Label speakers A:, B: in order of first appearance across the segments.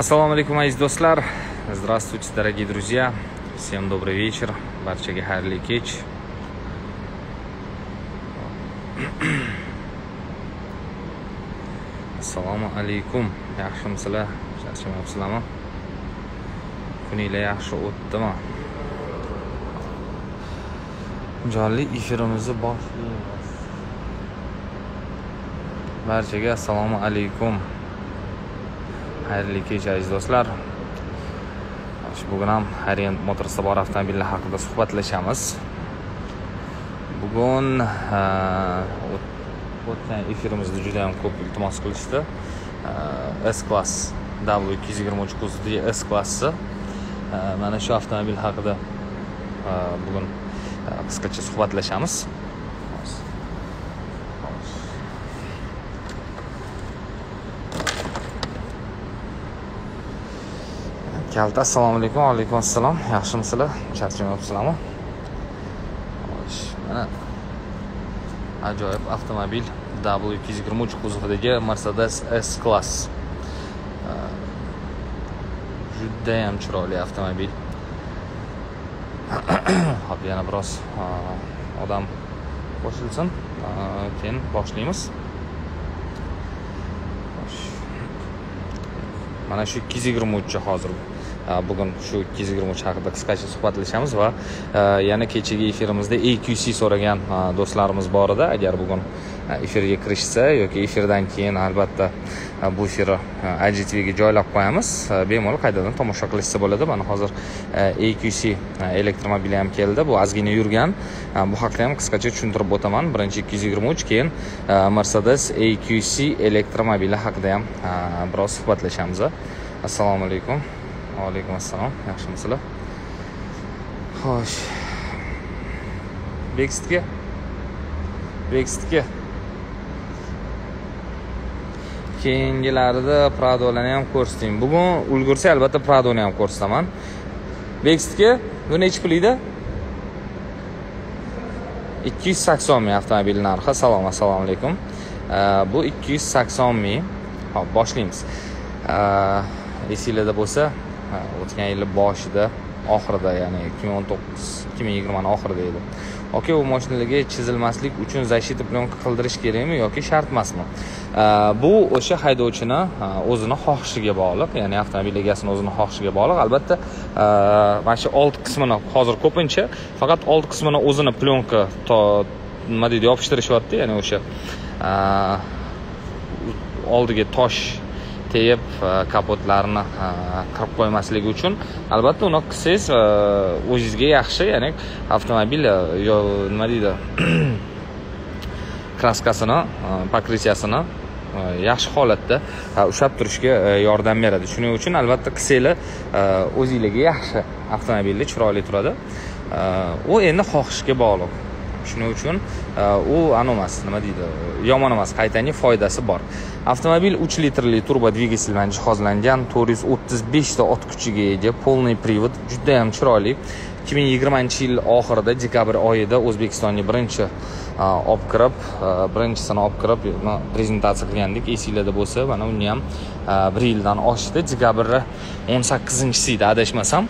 A: Assalomu alaykum aziz do'stlar. Здравствуйте, дорогие друзья. Всем добрый вечер. Barchaga xayrli kech. Assalomu alaykum. Yaxshimisizlar? Charchamayapsizlarmi? Kuninglar yaxshi o'tdimi? Jonli efirimizni boshlaymiz. Barchaga assalomu alaykum. Xayrli kech aziz do'stlar. Bugun ham harient Motorsda bor avtomobillar haqida suhbatlashamiz. Bugun o'tgan efirimizda juda ham ko'p iltimos qilishdi. S klass W223 kuzovli S klassi. Mana shu avtomobil haqida bugun qisqacha suhbatlashamiz. Kalta assalomu alaykum alaykum assalom yaxshimisizlar charchamayapsizlarmi xo'sh mana ajoyib avtomobil w ikki yuz yigirma uch kuzovidagi mercedes s klass judayam chiroyli avtomobil. Hop yana biroz odam qo'shilsin. Keyin boshlaymiz. Mana shu ikki yuz yigirma uchi hozir bugun shu ikki yuz yigirma uch haqida qisqacha suhbatlashamiz va yana kechagi efirimizda aqc so'ragan do'stlarimiz bor edi agar bugun efirga kirishsa yoki efirdan keyin albatta bu efirni igtvga joylab qo'yamiz bemalol qaytadan tomosha qilishsa bo'ladi mana hozir aqc elektromobili ham keldi bu ozgina yurgan bu haqida ham qisqacha tushuntirib o'taman birinchi ikki yuz yigirma uch keyin mercedes aqc elektromobili haqida ham biroz suhbatlashamiz assalomu alaykum vaalaykum assalom yaxshimisizlar? Xo'sh. Bekstga bekstga keyingilarida pradolarni ham ko'rsating bugun ulgursa albatta pradoni ham ko'rsataman. Bekstga bu nechi pulida ikki yuz sakson ming avtomobil narxi. Salom assalomu alaykum. Bu ikki yuz sakson ming. Hop boshlaymiz. Esinglarda bo'lsa o'tgan yilni boshida oxirida ya'ni ikki ming o'n to'qqiz ikki ming yigirmani oxirida edi. Aka u mashinalarga chizilmaslik uchun защита plyonka qildirish kerakmi yoki shart emasmi э, bu o'sha haydovchini э, o'zini xohishiga bog'liq ya'ni avtomobil egasini o'zini xohishiga bog'liq. Albatta э, mana shu old qismini hozir ko'pincha faqat old qismini o'zini plyonka nima deydi yopishtirishyapti ya'ni o'sha oldiga tosh tegib e, kapotlarni e, qirib qo'ymasligi uchun. Albatta uni qilsangiz e, o'zingizga yaxshi ya'ni avtomobil yo nima deydi kraskasini pokritiyasini yaxshi holatda ushlab turishga yordam beradi. Shuning uchun albatta qilsanglar o'zinglarga yaxshi avtomobilni chiroyli turadi. U endi xohishga bog'liq. Shuning uchun e, u anavi emas nima deydi yomon emas qaytanga foydasi bor. Avtomobil uch litrli turbo dvigatel bilan jihozlangan to'rt yuz o'ttiz beshta ot kuchiga ega полный привод judayam chiroyli. Ikki ming yigirmanchi yil oxirida dekabr oyida o'zbekistonga birinchi e, olib kirib e, birinchisini olib kirib prezentatsiya qilgandik. Esinglarda bo'lsa mana uni ham bir yildan oshdi. Dekabrni o'n sakkizinchisi edi adashmasam.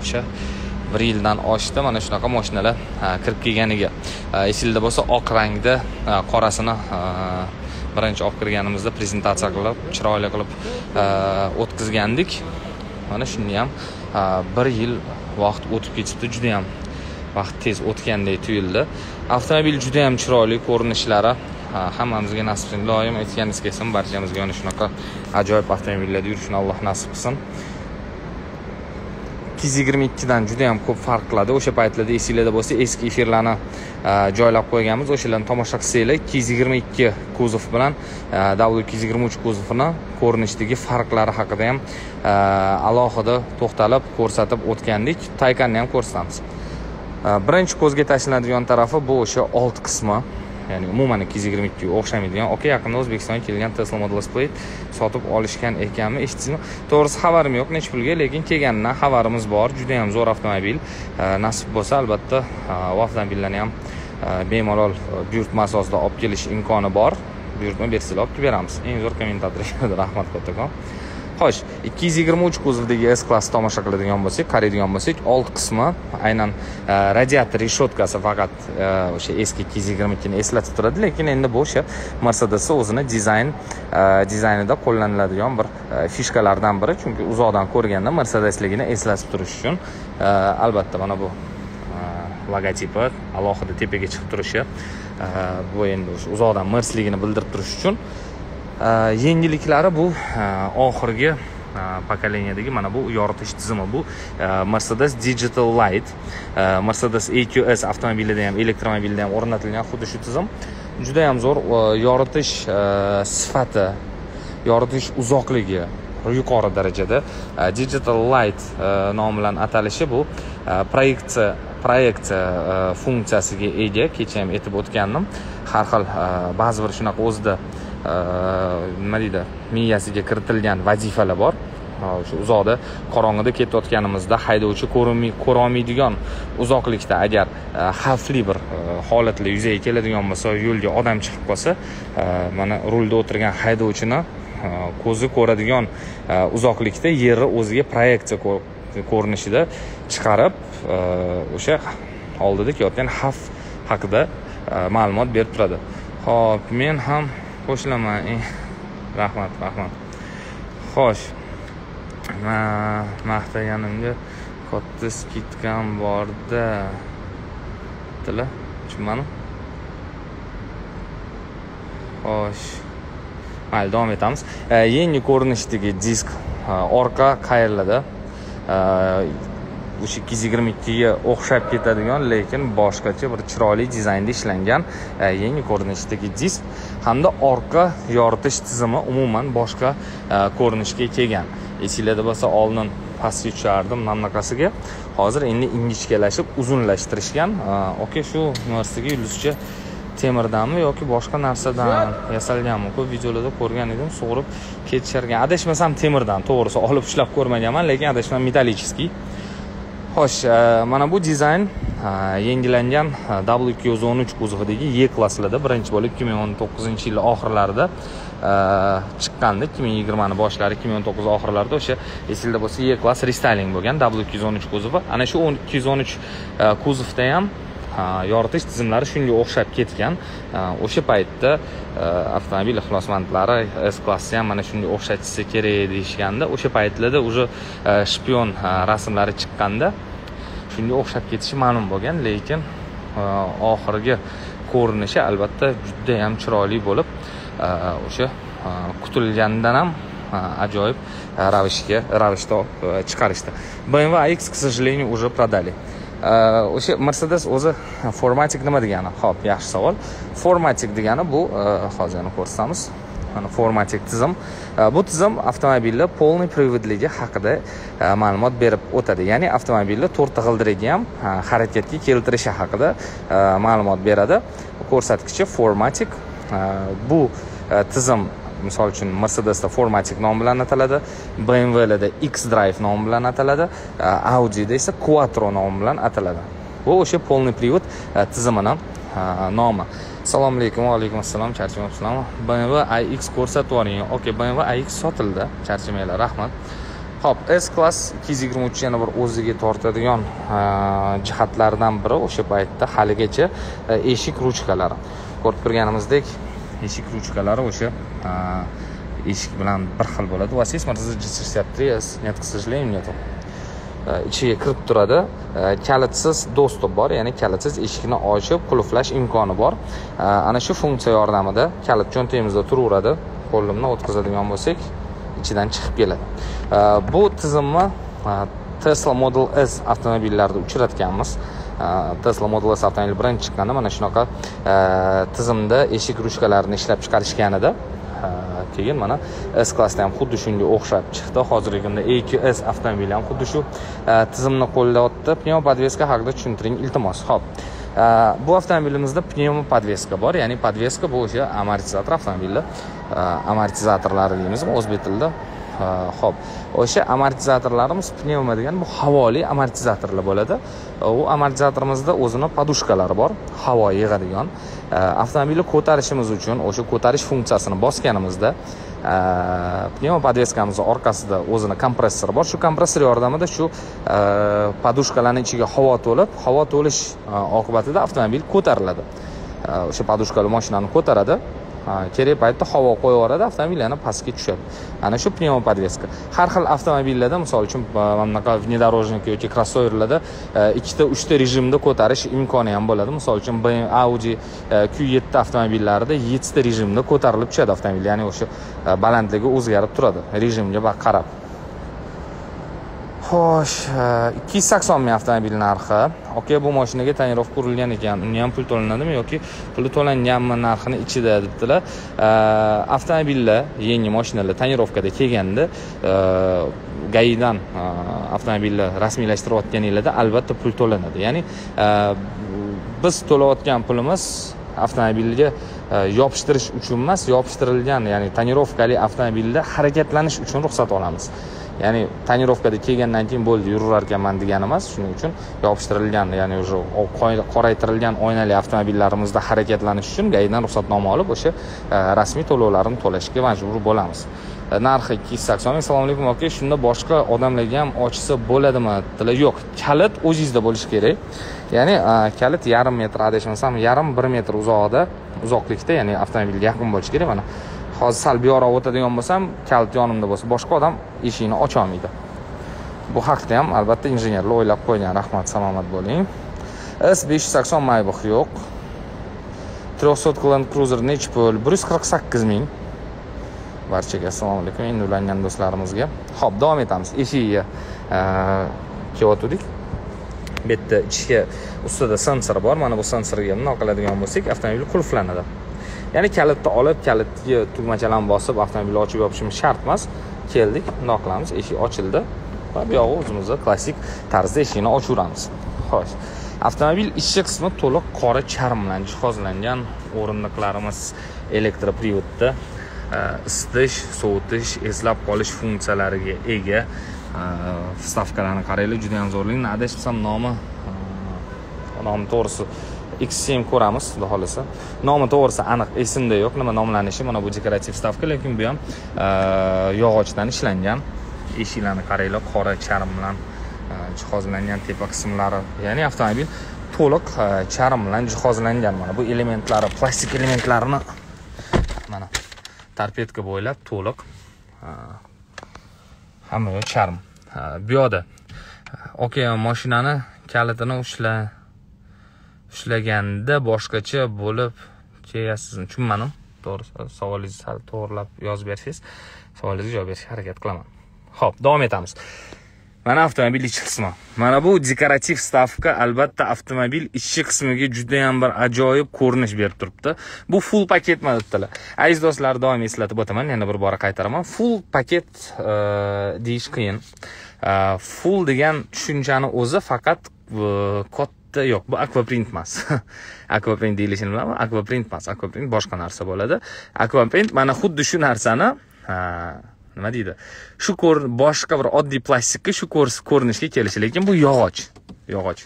A: O'sha. Bir yildan oshdi. Mana shunaqa mashinalar kirib kelganiga. Esinglarda bo'lsa oq rangda qorasini birinchi olib kirganimizda prezentatsiya qilib chiroyli qilib o'tkazgandik. Mana shuni ham bir yil vaqt o'tib ketibdi juda yam vaqt tez o'tgandek tuyuldi. Avtomobil juda yam chiroyli ko'rinishlari hammamizga nasib qilsin doim aytganingiz kelsin barchamizga mana shunaqa ajoyib avtomobillarda yurishni alloh nasib qilsin. Ikki yuz yigirma ikkidan judayam ko'p farq qiladi o'sha paytlarda esinglarda bo'lsa eski efirlarni e, joylab qo'yganmiz. O'shalarni tomosha qilsanglar ikki yuz yigirma ikki kuzov bilan e, w ikki yuz yigirma uch kuzovini ko'rinishdagi farqlari haqida ham e, alohida to'xtalib ko'rsatib o'tgandik. Taykanni ham ko'rsatamiz. Birinchi ko'zga tashlanadigan tarafi bu o'sha old qismi. Ya'ni umuman ikki yuz yigirma ikkiga o'xshamaydigan aka yaqinda o'zbekistonga kelgan tesla model s plate sotib olishgan ekanmi eshitdingizmi? To'g'risi xabarim yo'q necha pulga lekin kelganidan xabarimiz bor juda yam zo'r avtomobil. E, nasib bo'lsa albatta e, u avtomobillarni ham e, bemalol buyurtma asosida olib kelish imkoni bor. Buyurtma bersanglar olib kelib beramiz. Eng zo'r kommentator rahmat kattakon xo'sh ikki yuz yigirma uch kuzovdagi s klass tomosha qiladigan bo'lsak qaraydigan bo'lsak old qismi aynan e, radiator reshotkasi faqat e, o'sha eski ikki yuz yigirma ikkini eslatib turadi lekin endi bu o'sha mercedesni o'zini dizayn e, dizaynida qo'llaniladigan bir fishkalardan biri. Chunki uzoqdan ko'rganda mercedesligini eslatib turish uchun albatta mana bu logotipi alohida tepaga chiqib turishi bu endi o'sha uzoqdan mersligini bildirib turish uchun yengilliklari bu oxirgi pokoleniyadagi mana bu yoritish tizimi bu mercedes digital light. Mercedes eqs avtomobilida ham elektromobilda ham o'rnatilgan xuddi shu tizim. Juda yam zo'r yoritish sifati yoritish uzoqligi yuqori darajada. Digital light nomi bilan atalishi bu proyeksiya proyeksiya funksiyasiga ega kecha ham aytib o'tgandim. Har xil ba'zi bir shunaqa o'zida nima deydi miyasiga kiritilgan vazifalar bor. O'sha uzoqda qorong'ida ketayotganimizda haydovchi ko'rolmaydigan uzoqlikda agar e, xavfli bir e, holatlar yuzaga keladigan bo'lsa yo'lga odam chiqib qolsa e, mana rulda o'tirgan haydovchini ko'zi ko'radigan uzoqlikda yerni o'ziga proyeksiya ko'rinishida chiqarib o'sha oldida kelayotgan xavf haqida ma'lumot berib turadi. Ho'p men ham qo'shilaman e, rahmat rahmat. Xo'sh maqtaganimga katta skidkam borda debdilar tushunmadim? Xo'sh mayli davom etamiz. E, yangi ko'rinishdagi disk e, orqa qayriladi o'sha ikki yuz yigirma ikkiga o'xshab ketadigan lekin boshqacha bir chiroyli dizaynda ishlangan yangi ko'rinishdagi disk. Hamda orqa yoritish tizimi umuman boshqa e, ko'rinishga kelgan. Esinglarda bo'lsa oldin pastga tushardim mana bunaqasiga hozir endi ingichkalashib uzunlashtirishgan. E, Aka shu nimasida yulduzcha temirdanmi yoki boshqa narsadan yasalganmi? Ko'p videolarda ko'rgan edim sug'urib ketisharkan adashmasam temirdan to'g'risi olib ushlab ko'rmaganman lekin adashmasam metallический. Xo'sh e, mana bu dizayn yangilangan w ikki yuz o'n uch kuzovidagi e klasslarda birinchi bo'lib ikki ming o'n to'qqizinchi yil oxirlarida chiqqandi. 2020 ni boshlari ikki ming o'n to'qqiz oxirlarida o'sha esingizda bo'lsa e klass restayling bo'lgan w ikki yuz o'n uch kuzovi ana shu ikki yuz o'n uch kuzovda ham yoritish tizimlari shunga o'xshab ketgan. O'sha paytda avtomobil ixlosmandlari s klassni ham mana shunga o'xshatishsa kerak deyishganda o'sha paytlarda уже shpion rasmlari chiqqanda shunga o'xshab ketishi ma'lum bo'lgan lekin e, oxirgi ko'rinishi albatta judayam chiroyli bo'lib e, o'sha e, kutilgandan ham ajoyib ravishga ravishda chiqarishdi. Bmw x к сожалению уже продали. O'sha mercedes o'zi formatik nima degani? Ho'p yaxshi savol. Formatik degani bu hozir yana ko'rsatamiz. Mana formatik tizim. Bu tizim avtomobilni полный приводлigi haqida e, ma'lumot berib o'tadi. Ya'ni avtomobilni to'rtta g'ildiragi ham harakatga keltirishi haqida e, ma'lumot beradi. Ko'rsatkichi formatik. E, bu tizim misol uchun mercedesda formatic nomi bilan ataladi bmwlarda x drive nomi bilan ataladi audida esa quattro nomi bilan ataladi. Bu o'sha полный привод tizimini nomi. Assalomu alaykum va alaykum assalom charchamayapsizlarmi bmw ix ko'rsatib yuboring okey bmw ix sotildi charchamanglar rahmat. Ho'p s klass ikki yuz yigirma uch yana bir o'ziga tortadigan e, jihatlaridan biri o'sha paytda haligacha e, eshik ruchkalari. Ko'rib turganimizdek eshik ruchkalari o'sha e, eshik bilan bir xil bo'ladi. У вас есть mercedes g шестьдесят нет к сожалению нету E, ichiga kirib turadi. E, kalitsiz dostуп bor ya'ni kalitsiz eshikni ochib qulflash imkoni bor. E, ana shu funksiya yordamida kalit cho'ntagimizda turaveradi. Qo'limni o'tkazadigan bo'lsak ichidan chiqib keladi. Bu tizimni tesla model s avtomobillarida uchratganmiz. Tesla model s avtomobili birinchi chiqqanda mana shunaqa tizimda eshik ruchkalarini ishlab chiqarishgan edi. Keyin mana s klassda ham xuddi shunga o'xshab chiqdi. Hozirgi kunda eqs avtomobili ham xuddi shu tizimni qo'llayapti pnevmopodveska haqida tushuntiring iltimos. Ho'p. Bu avtomobilimizda pnevmo podveska bor ya'ni podveska bu o'sha amortizator avtomobilni amortizatorlari deymizmi o'zbek tilida. Ho'p. O'sha amortizatorlarimiz pnevma degan bu havoli amortizatorlar bo'ladi. U amortizatorimizda o'zini podushkalari bor havo yig'adigan. Avtomobilni ko'tarishimiz uchun o'sha ko'tarish funksiyasini bosganimizda pneuma podveskamizni orqasida o'zini kompressori bor. Shu kompressor yordamida shu podushkalarni ichiga havo to'lib havo to'lish oqibatida avtomobil ko'tariladi. O'sha podushkali mashinani ko'taradi. Kerak paytda havo qo'yib yuboradi avtomobil yana pastga tushadi. Ana shu pnevmopodveska har xil avtomobillarda misol uchun mana bunaqa внедорожник yoki krossoverlarda e, ikkita uchta rejimda ko'tarish imkoni ham bo'ladi. Misol uchun bm audi e, q yetti avtomobillarida yettita rejimda ko'tarilib tushadi avtomobil. Ya'ni o'sha e, balandligi o'zgarib turadi. Rejimga qarab xo'sh e, ikki yuz sakson ming avtomobil narxi. Aka bu mashinaga tonirovka urilgan ekan. Uni ham pul to'lanadimi yoki puli to'langanmi narxini ichida debdilar. E, avtomobillar yangi mashinalar tonirovkada kelganda e, gaidan avtomobilni rasmiylashtirayotganinglarda albatta pul to'lanadi. Ya'ni biz to'layotgan pulimiz avtomobilga yopishtirish uchun emas yopishtirilgan ya'ni tonirovkali avtomobilda harakatlanish uchun ruxsat olamiz. Ya'ni tonirovkada kelgandan keyin bo'ldi yurar ekanman degani emas shuning uchun yopishtirilgan ya'ni уже qoraytirilgan oynali avtomobillarimizda harakatlanish uchun gaidan ruxsatnoma olib o'sha e, rasmiy to'lovlarni to'lashga majbur bo'lamiz. E, narxi ikki yuz sakson ming assalomu alaykum aka shunda boshqa odamlarga ham ochsa bo'ladimi? Dedilar yo'q. Kalit o'zingizda bo'lishi kerak. Ya'ni e, kalit yarim metr adashmasam yarim bir metr uzoqda uzoqlikda ya'ni avtomobilga yaqin bo'lishi kerak mana. Hozir sal buyoqroq o'tadigan bo'lsam kalit yonimda bo'lsa boshqa odam eshikni ocholmaydi. Bu haqda ham albatta injenerlar o'ylab qo'ygan. Rahmat salomat bo'ling. S besh yuz sakson maybux yo'q. Trехсотка land cruiser nechi pul? Bir yuz qirq sakkiz ming. Barchaga assalomu alaykum endi ulangan do'stlarimizga. Ho'p davom etamiz. Eshigiga e, kelyotgandik bu yerda ichki ustida sensor bor. Mana bu sensorga bundoq qiladigan bo'lsak avtomobil qulflanadi. Ya'ni kalitni olib kalitga tugmachalarni bosib avtomobilni ochib yopishimiz shart emas keldik bundoq qilamiz eshik ochildi va bu yog'i o'zimizni klassik tarzda eshikni ochaveramiz xo'sh avtomobil ichki qismi to'liq qora charm bilan jihozlangan o'rindiqlarimiz elektroprivodda e, isitish sovutish eslab qolish funksiyalariga ega e, stavkalarni qaranglar juda yam zo'rlik adashmasam nomi e, nomi to'g'risi x7 ko'ramiz xudo xohlasa. Nomi to'g'risi aniq esimda yo'q. Nima nomlanishi mana bu dekorativ stavka lekin bu ham e, yog'ochdan ishlangan eshiklarni qaranglar qora charm bilan e, jihozlangan tepa qismlari ya'ni avtomobil to'liq e, charm bilan jihozlangan. Mana bu elementlari plastik elementlarini mana torpedka bo'ylab to'liq hamma yoq charm. Bu yoqda aka mashinani kalitini ushla ushlaganda boshqacha bo'lib kelyapsizmi tushunmadim. To'g'ri savolingizni sal to'g'irlab yozib bersangiz savolingizga javob berishga harakat qilaman. Ho'p davom etamiz. Mana avtomobil ichki qismi. Mana bu dekorativ stavka albatta avtomobil ichki qismiga judayam bir ajoyib ko'rinish berib turibdi. Bu full paketmi debdilar aziz do'stlar doim eslatib o'taman. Yana bir bora qaytaraman. Full paket e, deyish qiyin. E, full degan tushunchani o'zi faqat e, katta bitta yo'q bu akvaprint emas akvaprint deyilishini bilaman. Akvaprint emas akvaprint boshqa narsa bo'ladi. Akvaprint mana xuddi shu narsani nima deydi? Shu boshqa bir oddiy plastikka shu ko'rinishga kelishi. Lekin bu yog'och. Yog'och.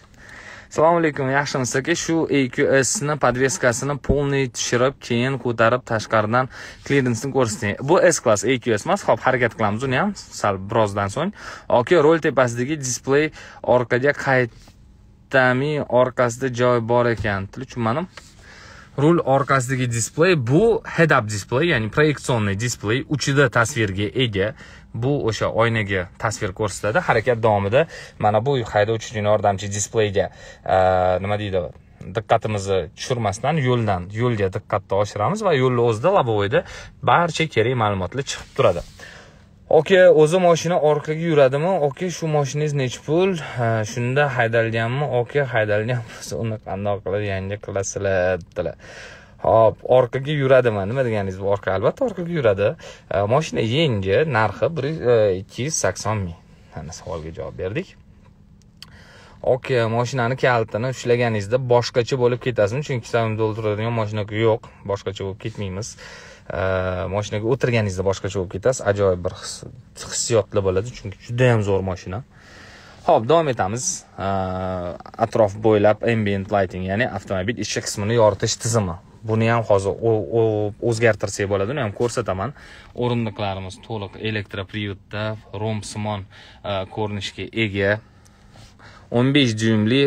A: Assalomu alaykum. Yaxshimisiz aka shu aqsni podveskasini полный tushirib keyin ko'tarib tashqaridan klirensni ko'rsating bu s klass aqs emas hop harakat qilamiz uni ham sal birozdan so'ng. Aka rol tepasidagi displey orqaga qayt bittami orqasida joy bor ekan. Tili tushunmadim. Rul orqasidagi displey bu head up displey ya'ni proyeksionniy displey uchida tasvirga ega. Bu o'sha oynaga tasvir ko'rsatadi. Harakat davomida mana bu haydovchining yordamchi displeyga nima deydi diqqatimizni tushirmasdan yo'ldan yo'lga diqqatni oshiramiz va yo'lni o'zida лобовойda barcha kerak ma'lumotlar chiqib turadi. Oka o'zi mashina orqaga yuradimi? Oka shu mashinangiz nechi pul? Shunda haydalganmi? Oka haydalgan bo'lsa uni qandoq qilib yangi qilasizlar? Dedilar hop orqaga yuradimi? Nima deganingiz? Bu orqa albatta orqaga yuradi. Mashina yangi narxi bir e, ikki yuz sakson ming. Ana savolga javob berdik. Oka mashinani kalitini ushlaganingizda boshqacha bo'lib ketasizmi? Chunki salon o'ltiradigan moshina yo'q. Boshqacha bo'lib ketmaymiz. Э, moshinaga o'tirganingizda boshqacha bo'lib ketasiz. Ajoyib bir hissiyotlar bo'ladi chunki juda yam zo'r mashina ho'p davom etamiz. Э, atrof bo'ylab ambient lighting ya'ni avtomobil ichki qismini yoritish tizimi. Buni ham hozir o'zgartirsak bo'ladi. Uni ham ko'rsataman. O'rindiqlarimiz to'liq elektroprivodda romsimon э, ko'rinishga ega. O'n besh dyumli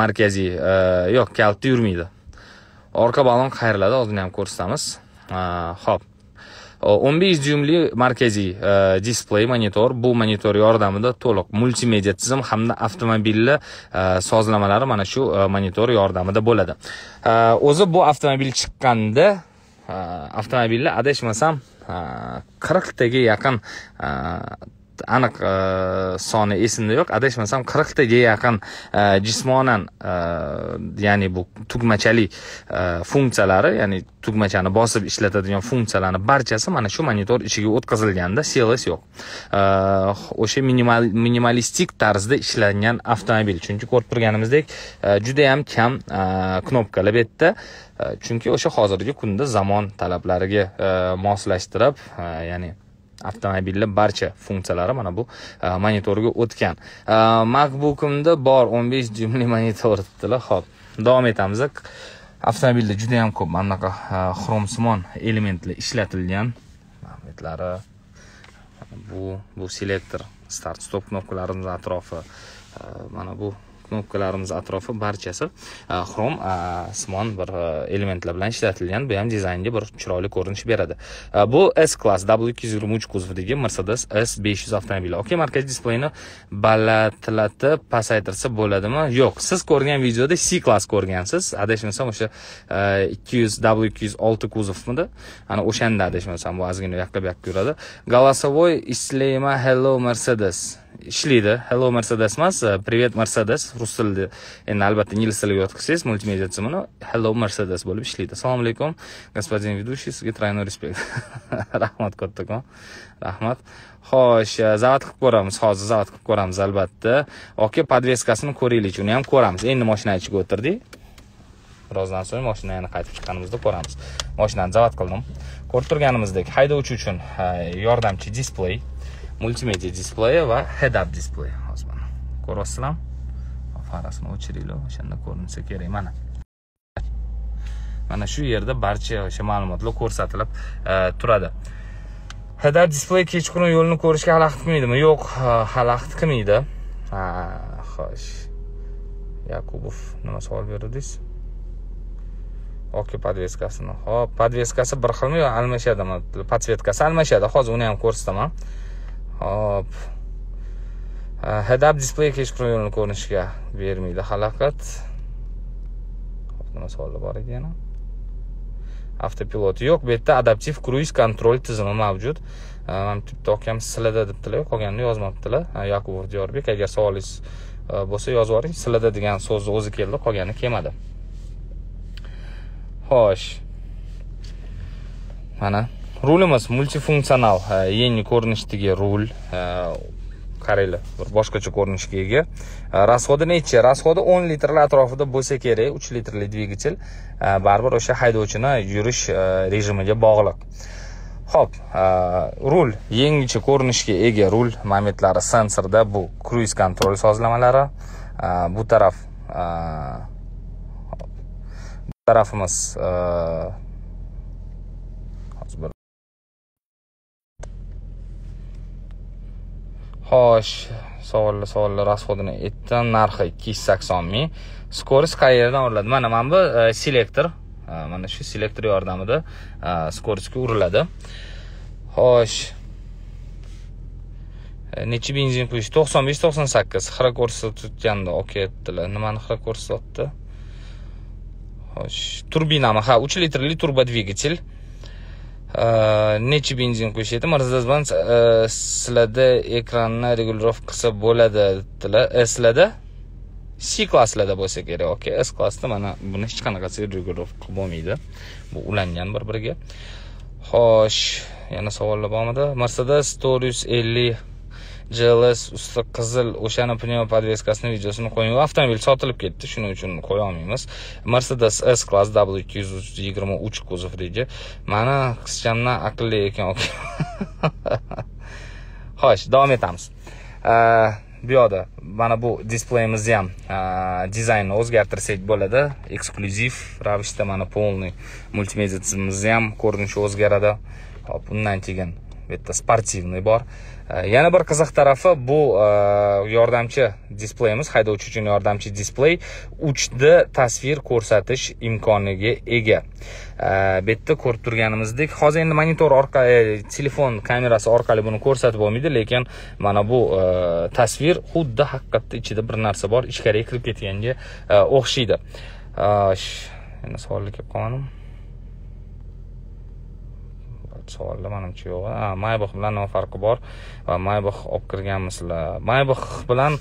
A: markaziy yo'q kaliti yurmaydi. Orqa balon qayriladi oldini ham ko'rsatamiz. Ho'p 15 dyumli markaziy э, displey monitor bu monitor yordamida to'liq multimedia tizim hamda avtomobilni э, sozlamalari mana shu э, monitor yordamida bo'ladi. O'zi bu avtomobil chiqqanda avtomobilni adashmasam qirqtaga yaqin aniq e, soni esimda yo'q. Adashmasam qirqtaga yaqin e, jismonan e, ya'ni bu tugmachali funksiyalari ya'ni tugmachani bosib ishlatadigan funksiyalarni barchasi mana shu monitor ichiga o'tkazilganda cls yo'q. O'sha minimal minimalistik tarzda ishlangan avtomobil. Chunki ko'rib turganimizdek judayam kam knopkalar bu yerda chunki o'sha hozirgi kunda zamon talablariga moslashtirib ya'ni avtomobilni barcha funksiyalari mana bu e, monitorga o'tgan. E, Macbookimda bor 15 dyumli monitor debdilar ho'p davom etamiz. Avtomobilda juda yam ko'p mana bunaqa e, xromsimon elementlar ishlatilgan magnitlari bu bu selektor start stop knopkalarimiz atrofi mana bu knopkalarimiz atrofi barchasi e, xrom e, simon bir e, elementlar bilan ishlatilgan. Bu ham dizaynga bir chiroyli ko'rinish beradi. Bu s klass w ikki yuz yigirma uch kuzovidagi mercedes s besh yuz avtomobili. Okey markaziy displeyni balatlatib pasaytirsa bo'ladimi? Yo'q. Siz ko'rgan videoda c klass ko'rgansiz adashmasam o'sha ikki yuz w ikki yuz olti kuzovmidi? Ana o'shanda adashmasam bu ozgina u yoqqa bu yoqqa yuradi голосовой istlayma hello mercedes. Ishlaydi hello mercedes emas привет mercedes. Rus tilida endi albatta ingliz tiliga yotqizsangiz multimedia tizimini hello mercedes bo'lib ishlaydi assalomu alaykum господин ведущий sizga тройной респект. Rahmat kattakon rahmat xo'sh zavod qilib ko'ramiz hozir zavod qilib ko'ramiz albatta oka podveskasini ko'raylik uni ham ko'ramiz endi moshinani ichiga o'tirdik birozdan so'ng moshinani qaytib chiqqanimizda ko'ramiz moshinani zavod qildim ko'rib turganimizdek haydovchi uchun yordamchi displey multimedia displeyi va head up displey hozir mana ko'ryapsizlarmi farasini o'chiringlar o'shanda ko'rinsa kerak mana mana shu yerda barcha o'sha ma'lumotlar ko'rsatilib turadi head up displey kechqurun yo'lni ko'rishga xalaqit qilmaydimi yo'q xalaqit qilmaydi ha xo'sh yakubov nima savol berdingiz oki podveskasini hop podveskasi bir xilmi yo almashadimi podsvetkasi almashadi hozir uni ham ko'rsataman hop. Head up displey kechqurun yo'lni ko'rinishga bermaydi. Xalaqit nima savollar bor edi yana? Avtopilot. Yo'q bu yerda adaptiv kruiz kontrol tizimi mavjud. Mana bu yerda akam silida debdilar. Qolganini yozmabdilar. Yakubov diyorbek agar savolingiz e, bo'lsa yozib yuboring. Silida degan so'zni o'zi keldi qolgani kelmadi. Xo'sh. Mana. Rulimiz multifunksional yangi e ko'rinishdagi rul qaranglar bir boshqacha ko'rinishga ega расходi nechi расходi 10 litrlar atrofida bo'lsa kerak 3 litrli dvigatel baribir o'sha haydovchini yurish rejimiga bog'liq ho'p rul. E Yangicha ko'rinishga ega rul momentlari sensorda bu kruiz kontrol sozlamalari bu taraf bu tarafimiz xo'sh savollar savollar расходini aytdim narxi ikki yuz sakson ming skorost qayerdan uriladi mana mana bu selektor mana shu selektor yordamida e, uriladi xo'sh necha benzin quyish to'qson besh to'qson sakkiz xira ko'rsatayotganda olib ketdilar nimani xira ko'rsatyapti xo'sh turbinami ha uch litrli turbo Э, necha benzin quyishyapti mercedes benz sizlarda э, ekranni regulirovka qilsa bo'ladi dedilar э, sizlarda c klasslarda bo'lsa kerak. Okey s klassda mana buni hech qanaqasi regulirovka bo'lmaydi. Bu ulangan bir biriga xo'sh yana savollar bormidi mercedes to'rt yuz ellik jls usti qizil o'shani pneu podveskasini videosini qo'ying. Avtomobil sotilib ketdi. Shuning uchun qo'ya olmaymiz. Mercedes s klass w ikki yuz yigirma uch kuzovdagi mani qizchamdan aqlli ekan xo'sh davom etamiz. Bu yoqda mana bu displeyimizni ham dizaynni o'zgartirsak bo'ladi. Eksklyuziv ravishda mana полный multimedia tizimimizni ham ko'rinishi o'zgaradi. Hop undan keyin bu yerda sportivniy bor. Э, yana bir qiziq tarafi bu э, yordamchi displeyimiz haydovchi uchun yordamchi displey 3d tasvir ko'rsatish imkoniga ega. Э, bu yerda ko'rib turganimizdek hozir endi monitor orqali telefon kamerasi orqali buni ko'rsatib bo'lmaydi lekin mana bu tasvir xuddi haqiqatda ichida bir narsa bor ichkariga kirib ketganga o'xshaydi. Endi savolga kelib qolmadim. Savolda manimcha yo'q. Ha maybach bilan nima farqi bor va maybach olib kirganmisizlar. Maybach bilan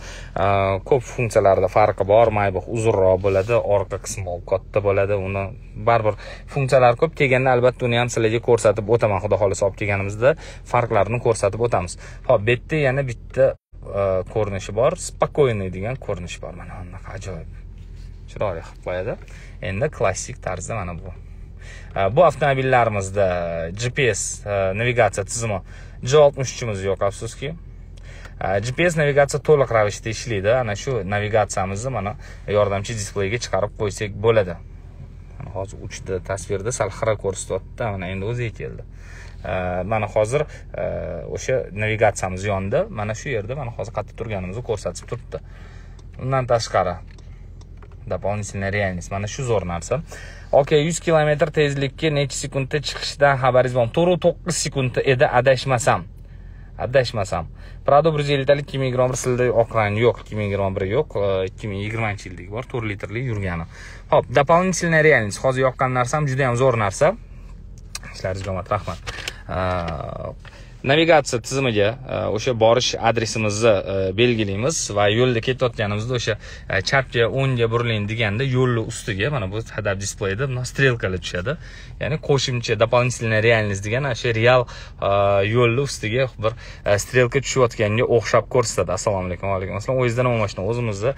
A: ko'p funksiyalarda farqi bor. Maybach uzunroq bo'ladi orqa qismi katta bo'ladi. Uni baribir funksiyalari ko'p kelganda albatta uni ham sizlarga ko'rsatib o'taman. Xudo xohlasa olib kelganimizda farqlarini ko'rsatib o'tamiz. Hop bu yerda yana bitta ko'rinishi bor. Спокойный degan ko'rinish bor. Mana bunaqa ajoyib. Chiroyli qilib qo'yadi endi klassik tarzda mana bu. Bu avtomobillarimizda gps navigatsiya tizimi j oltmish yo'q afsuski gps navigatsiya to'liq ravishda ishlaydi ana shu navigatsiyamizni mana yordamchi displeyga chiqarib qo'ysak bo'ladi hozir uchta tasvirda sal xira ko'rsatyapti mana endi o'ziga keldi mana hozir o'sha navigatsiyamiz yonida mana shu yerda mana hozir qayerda turganimizni ko'rsatib turibdi undan tashqari дополнительная реальность. Mana shu zo'r narsa okey yuz kilometr tezlikka necha sekundda chiqishidan xabaringiz bormi to'rt to'qqiz sekundda edi adashmasam. Adashmasam. Prado bir yuz elliktalik ikki ming yigirma bir silda oq rang yo'q. Ikki ming yigirma bir yo'q. Ikki ming yigirmanchi yildagi bor to'rt litrli yurgani. Ho'p дополнительная реальность hozir yoqqan narsam juda yam zo'r narsa. Ishlaringizga omad rahmat. Navigatsiya tizimiga e, o'sha borish adresimizni e, belgilaymiz va yo'lda ketayotganimizda o'sha e, chapga o'ngga buriling deganda yo'lni ustiga mana bu hadab displeyda mana strelkalar tushadi. Ya'ni qo'shimcha дополнительная реальность degan o'sha real yo'lni ustiga bir strelka tushayotganga o'xshab ko'rsatadi. Assalomu alaykum va alaykum assalom o'zingizda nima mashina o'zimizni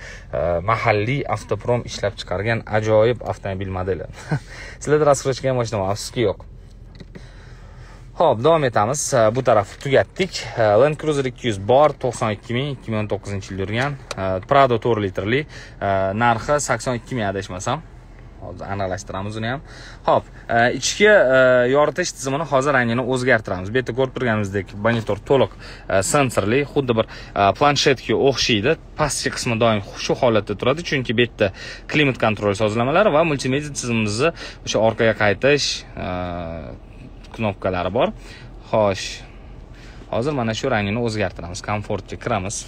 A: mahalliy avtoprom ishlab chiqargan ajoyib avtomobil modeli. Sizlarda раскручка mashina afsuski yo'q. Ho'p davom etamiz. Bu tarafni tugatdik. Land Cruiser 200 bor, 92 ming, 2019 yil yurgan. Prado 4 litrli, narxi 82 ming adashmasam. Hozir aniqlashtiramiz uni ham. Xo'p, ichki yoritish tizimini hozir rangini o'zgartiramiz. Bu yerda ko'rib turganimizdek, monitor to'liq sensorli, xuddi bir planshetga o'xshaydi. Pastki qismi doim shu holatda turadi, chunki bu yerda klimat kontrol sozlamalari va multimedia tizimimizni o'sha orqaga qaytish knopkalari bor. Xo'sh hozir mana shu rangini o'zgartiramiz komfortga kiramiz.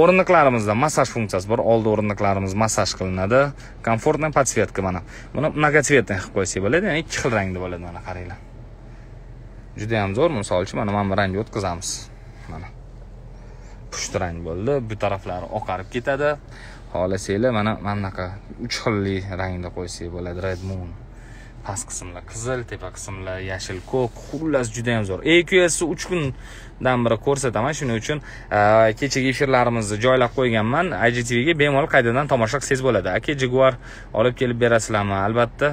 A: O'rindiqlarimizda massaj funksiyasi bor oldi o'rindiqlarimiz massaj qilinadi. Komfortная podsvetka mana buni многоцветный qilib qo'ysak bo'ladi ya'ni ikki xil rangda bo'ladi mana qaranglar. Juda yam zo'r misol uchun mana mana bu rangga o'tkazamiz. Mana pushti rang bo'ldi bu taraflari oqarib ketadi. Xohlasanglar mana mana bunaqa uch xilli rangda qo'ysak bo'ladi red moon. Past qismlar qizil tepa qismlar yashil ko'k xullas juda yam zo'r eqs uch kundan beri ko'rsataman. Shuning uchun kechagi efirlarimizni joylab qo'yganman. Igtvga bemalol qaytadan tomosha qilsangiz bo'ladi. Aka jaguar olib kelib berasizlarmi? Albatta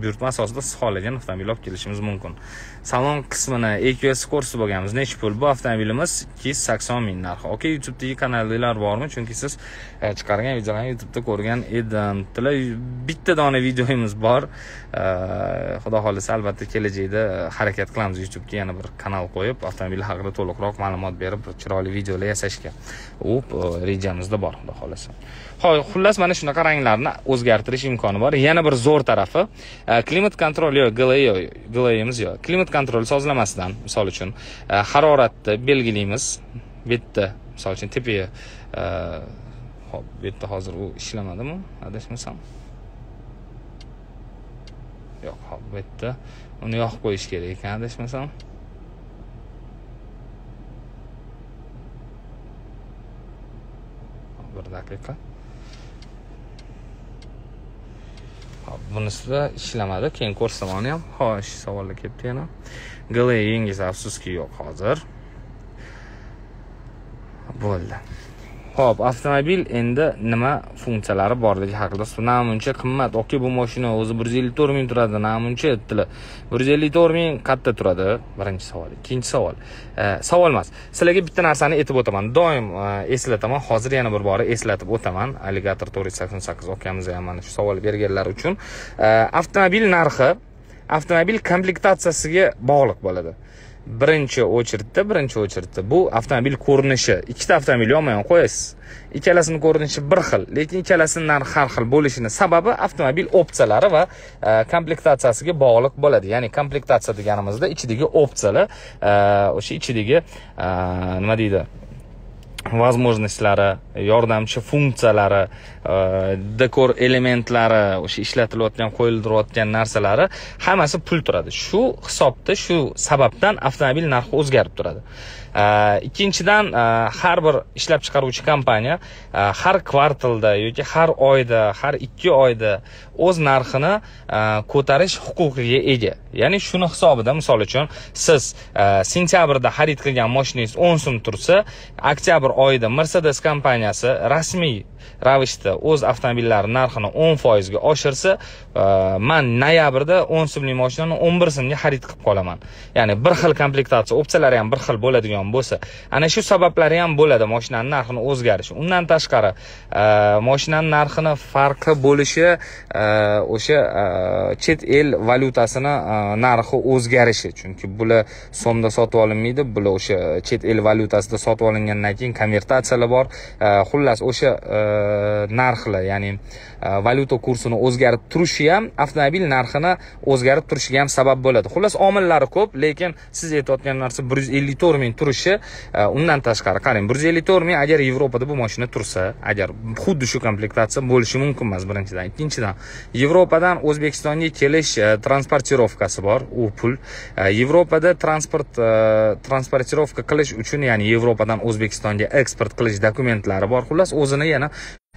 A: buyurtma asosida siz xohlagan avtomobil olib kelishimiz mumkin. Salon qismini eqs ko'rsatib bo'lganmiz. Nechi pul? Bu avtomobilimiz ikki yuz sakson ming narxi. Aka youtubedagi kanalinglar bormi? Chunki siz e, chiqargan videolarni youtubeda ko'rgan edim. Tilar bitta dona videoyimiz bor. E, xudo xohlasa albatta kelajakda e, harakat qilamiz youtubega. Yana bir kanal qo'yib avtomobil haqida to'liqroq ma'lumot berib chiroyli videolar yasashga u rejamizda bor xudo xohlasa. Ho'p xullas mana shunaqa ranglarni o'zgartirish imkoni bor. Yana bir zo'r tarafi. Klimat kontrol yo'q gli glimiz yo'q klimat kontrol sozlamasidan misol uchun e, haroratni belgilaymiz. Bu yerda misol uchun tepaga e, hop bu yerda hozir u ishlamadimi adashmasam? Yo'q hop bu yerda uni yoqib qo'yish kerak ekan adashmasam? Bir daqiqa hop bunisida ishlamadi. Keyin ko'rsatmani ham xo'sh savollar kelibdi yana. Glengiz afsuski yo'q hozir. Bo'ldi. Xo'p, avtomobil endi nima funksiyalari borligi haqida namuncha qimmat. Okey, bu mashina o'zi 154 ming turadi, namuncha aytdilar. 154 ming qayerda turadi? Birinchi savol. Ikkinchi savol. Savol emas. Sizlarga bitta narsani aytib o'taman. Doim e, eslataman. Hozir yana bir bora eslatib o'taman. Alligator 488 okamizga ham mana shu savol berganlar uchun. Avtomobil narxi avtomobil komplektatsiyasiga bog'liq bo'ladi. Birinchi очередda birinchi очередda bu avtomobil ko'rinishi. Ikkita avtomobil yonma yon qo'yasiz. Ikkalasini ko'rinishi bir xil lekin ikkalasini narxi har xil bo'lishini sababi avtomobil opsiyalari va e, komplektatsiyasiga bog'liq bo'ladi. Ya'ni komplektatsiya deganimizda ichidagi opsiyalar e, o'sha ichidagi e, nima deydi? Возможностьlari yordamchi funksiyalari э, dekor elementlari o'sha ishlatilayotgan qo'yildirayotgan narsalari hammasi pul turadi. Shu hisobda shu sababdan avtomobil narxi o'zgarib turadi. Э, ikkinchidan э, har bir ishlab chiqaruvchi kompaniya har kvartalda yoki har oyda har ikki oyda o'z narxini e, ko'tarish huquqiga ega. Ya'ni shuni hisobida misol uchun siz e, sentyabrda xarid qilgan mashinangiz o'n so'm tursa oktyabr oyida mercedes kompaniyasi rasmiy ravishda o'z avtomobillari narxini o'n foizga oshirsa e, man noyabrda o'n so'mlik mashinani o'n bir so'mga xarid qilib qolaman. Ya'ni bir xil komplektatsiya opsiyalari ham bir xil bo'ladigan bo'lsa ana shu sabablari ham bo'ladi mashinani narxini o'zgarishi. Undan tashqari e, mashinani narxini farqi bo'lishi e, o'sha e, chet el valyutasini narxi o'zgarishi. Chunki bular so'mda sotib olinmaydi bular o'sha chet el valyutasida sotib olingandan keyin konvertatsiyalar bor. Xullas o'sha narxlar ya'ni Э, valyuta kursini o'zgarib turishi ham avtomobil narxini o'zgarib turishiga ham sabab bo'ladi. Xullas omillari ko'p lekin siz aytayotgan narsa bir yuz ellik to'rt ming turishi e, undan tashqari qarang bir yuz ellik to'rt ming agar yevropada bu mashina tursa agar xuddi shu komplektatsiya bo'lishi mumkin emas birinchidan. Ikkinchidan yevropadan o'zbekistonga kelish e, transportirovkasi bor u pul. E, yevropada transport transportirovka qilish uchun ya'ni yevropadan o'zbekistonga eksport qilish dokumentlari bor. Xullas o'zini yana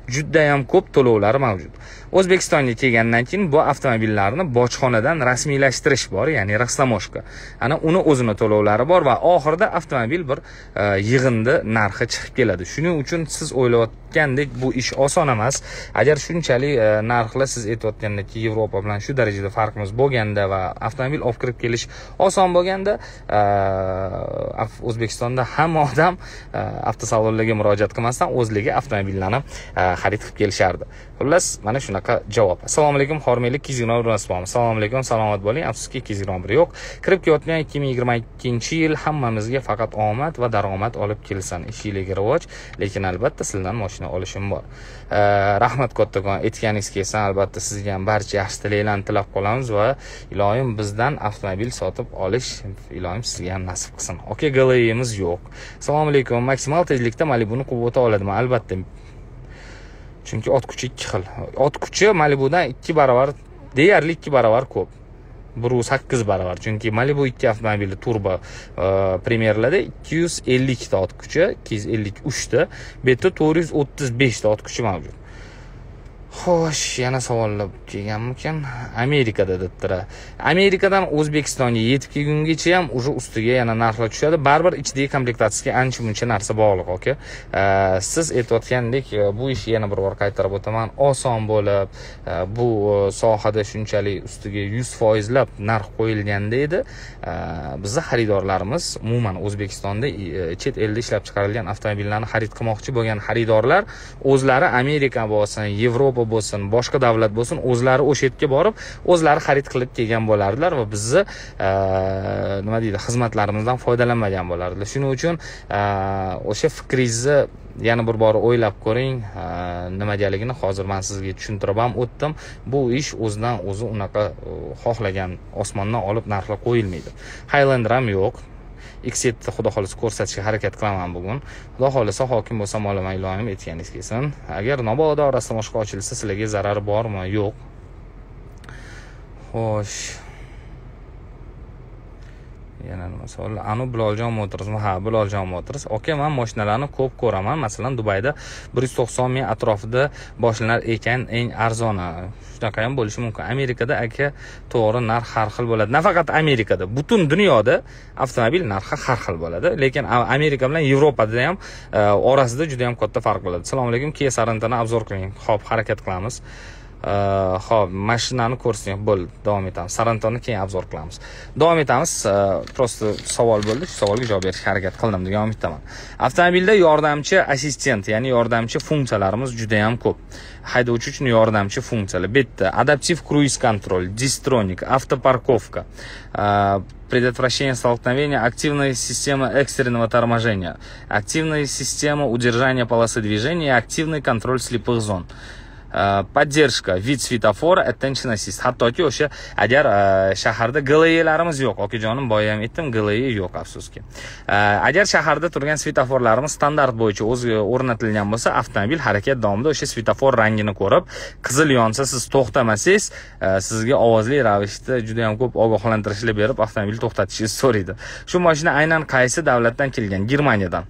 A: judayam ko'p to'lovlar mavjud. O'zbekistonga kelgandan keyin bu avtomobillarni bojxonadan rasmiylashtirish bor ya'ni rastamoshka ana uni o'zini to'lovlari bor va oxirida avtomobil bir e, yig'indi narxi chiqib keladi. Shuning uchun siz o'ylayotgandek bu ish oson emas. Agar shunchalik e, narxlar siz aytayotgandek yevropa bilan shu darajada farqimiz bo'lganda va avtomobil olib kirib kelish oson bo'lganda e, o'zbekistonda hamma odam e, avtosalonlarga murojaat qilmasdan o'zligi avtomobillarni e, xarid qilib kelishardi. Xullas mana shunaqa javob. Assalomu alaykum hormangli ikki yuz yigirma bir assalomu alaykum salomat bo'ling. Afsuski ikki yuz yigirma bir yo'q. Kirib kelayotgan ikki ming yigirma ikkinchi yil hammamizga faqat omad va daromad olib kelsin. Ishinglarga rivoj lekin albatta sizdan moshina olishim bor. Rahmat kattakon aytganingiz kelsin albatta sizga ham barcha yaxshi tilaklarni tilab qolamiz va iloyim bizdan avtomobil sotib olish iloyim sizga ham nasib qilsin. Aka glimiz yo'q. Assalomu alaykum maksimal tezlikda malibuni quvvata o'ta oladimi albatta chunki ot kuchi ikki xil. Ot kuchi malibudan ikki barobar deyarli ikki barobar ko'p. Bir sakkiz barobar chunki malibu ikki avtomobili turbo e, premyerlarda ikki yuz ellikta ot kuchi ikki yuz ellik uchta. Bu yerda to'rt yuz o'ttiz beshta ot kuchi mavjud. Xo'sh yana savollar kelganmikan? Amerikada dedilar amerikadan o'zbekistonga yetib kelgungacha ham уже ustiga yana narxlar tushadi. Baribir ichidagi komplektatsiyaga ancha muncha narsa bog'liq aka э, siz aytayotgandek э, bu ishni yana bir bor qaytarib o'taman. Oson bo'lib э, bu sohada shunchalik ustiga yuz foizlab narx qo'yilganda edi. Bizni xaridorlarimiz umuman o'zbekistonda e, chet elda ishlab chiqarilgan avtomobillarni xarid qilmoqchi bo'lgan xaridorlar o'zlari amerika bo'lsin yevropa bo'lsin boshqa davlat bo'lsin o'zlari o'sha yerga borib o'zlari xarid qilib kelgan bo'lardilar va bizni nima deydi xizmatlarimizdan foydalanmagan bo'lardilar. Shuning uchun o'sha fikringizni yana bir bor o'ylab ko'ring nimagaligini hozir man sizga tushuntirib ham o'tdim. Bu ish o'zidan o'zi unaqa xohlagan osmondan olib narxlar qo'yilmaydi. Highlander ham yo'q. X xudo xohlasa ko'rsatishga harakat qilaman bugun. Xudo xohlasa hokim bo'lsam olaman iloyim aytganingiz kelsin. Agar nobod orasida boshqa ochilsa sizlarga zarari bormi? Yo'q. Xo'sh. Yana nima savol? Anu biloljon motors ha biloljon motors. Aka man mashinalarni ko'p ko'raman. Masalan dubayda bir yuz to'qson ming atrofida boshlanar ekan. Eng arzoni shunaqa ham bo'lishi mumkin. Amerikada aka to'g'ri narx har xil bo'ladi. Nafaqat amerikada butun dunyoda avtomobil narxi har xil bo'ladi. Lekin amerika bilan yevropada ham e, orasida juda yam katta farq bo'ladi. Assalomu alaykum kia sarantani obzor qiling. Ho'p harakat qilamiz. Ho'p mashinani ko'rsak bo'ldi davom etamiz sarantonni keyin obzor qilamiz davom etamiz просто savol bo'ldi shu savolga javob berishga harakat qildim degan umiddaman avtomobilda yordamchi assistent ya'ni yordamchi funksiyalarimiz juda yam ko'p. Haydovchi uchun yordamchi funksiyalar bu yerda adaptiv kruiz kontrol distronik автопарковка э, предотвращение столкновения, активная система экстренного торможения, активная система удержания полосы движения и активный контроль слепых зон. Э, поддержка вид svetofora attention assist. Hattoki o'sha agar э, shaharda glelarimiz yo'q. Okajonim boya ham aytdim gle yo'q afsuski. Э, agar shaharda turgan svetoforlarimiz standart bo'yicha o'ziga e, o'rnatilgan bo'lsa avtomobil harakat davomida o'sha svetofor rangini ko'rib qizil yonsa siz to'xtamasangiz sizga ovozli ravishda juda yam ko'p ogohlantirishlar berib avtomobil to'xtatishingizni so'raydi. Shu mashina aynan qaysi davlatdan kelgan? Germaniyadan.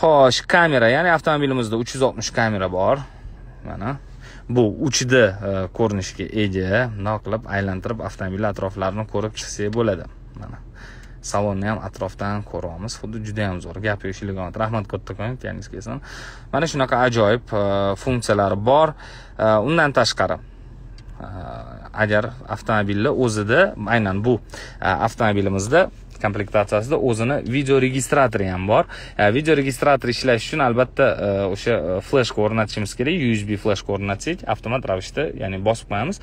A: Xo'sh kamera ya'ni avtomobilimizda uch yuz oltmish kamera bor. Mana. Bu uchida e, ko'rinishga ega bundoq qilib aylantirib avtomobil atroflarini ko'rib chiqsak bo'ladi. Mana. Salonni ham atrofdan ko'ryapmiz xuddi juda yam zo'r. Gap yo'q elegant rahmat kattakon pianistga mana shunaqa ajoyib e, funksiyalari bor. E, undan tashqari agar avtomobilni o'zida aynan bu avtomobilimizda komplektatsiyasida o'zini video registratori ham bor. Video registrator ishlash uchun albatta e, o'sha e, fleshka o'rnatishimiz kerak usb fleshka o'rnatsak avtomat ravishda ya'ni bosib qo'yamiz.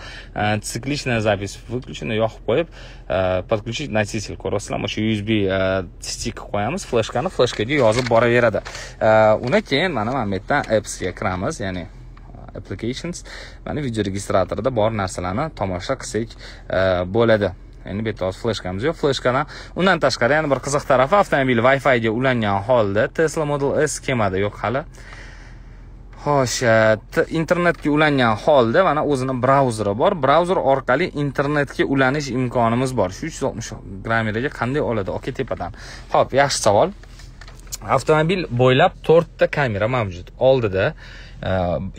A: Цикличная запись выключена yoqib qo'yib e, подключить носитель ko'ryapsizlarmi? O'sha usb stik qo'yamiz fleshkani fleshkaga yozib boraveradi. Undan keyin mana mana bu yerdan appsga kiramiz ya'ni applications. Mana video registratorida bor narsalarni tomosha qilsak bo'ladi. Endi bu yerda hozir fleshkamiz yo'q fleshkadan undan tashqari yana bir qiziq tarafi avtomobil wi figa ulangan holda tesla model s kelmadi yo'q hali. Xo'sh internetga ulangan holda mana o'zini brauzeri bor. Brauzer orqali internetga ulanish imkonimiz bor. Shu uch yuz oltmish grammeraga qanday oladi? Oka tepadan. Ho'p yaxshi savol. Avtomobil bo'ylab to'rtta kamera mavjud. Oldida e,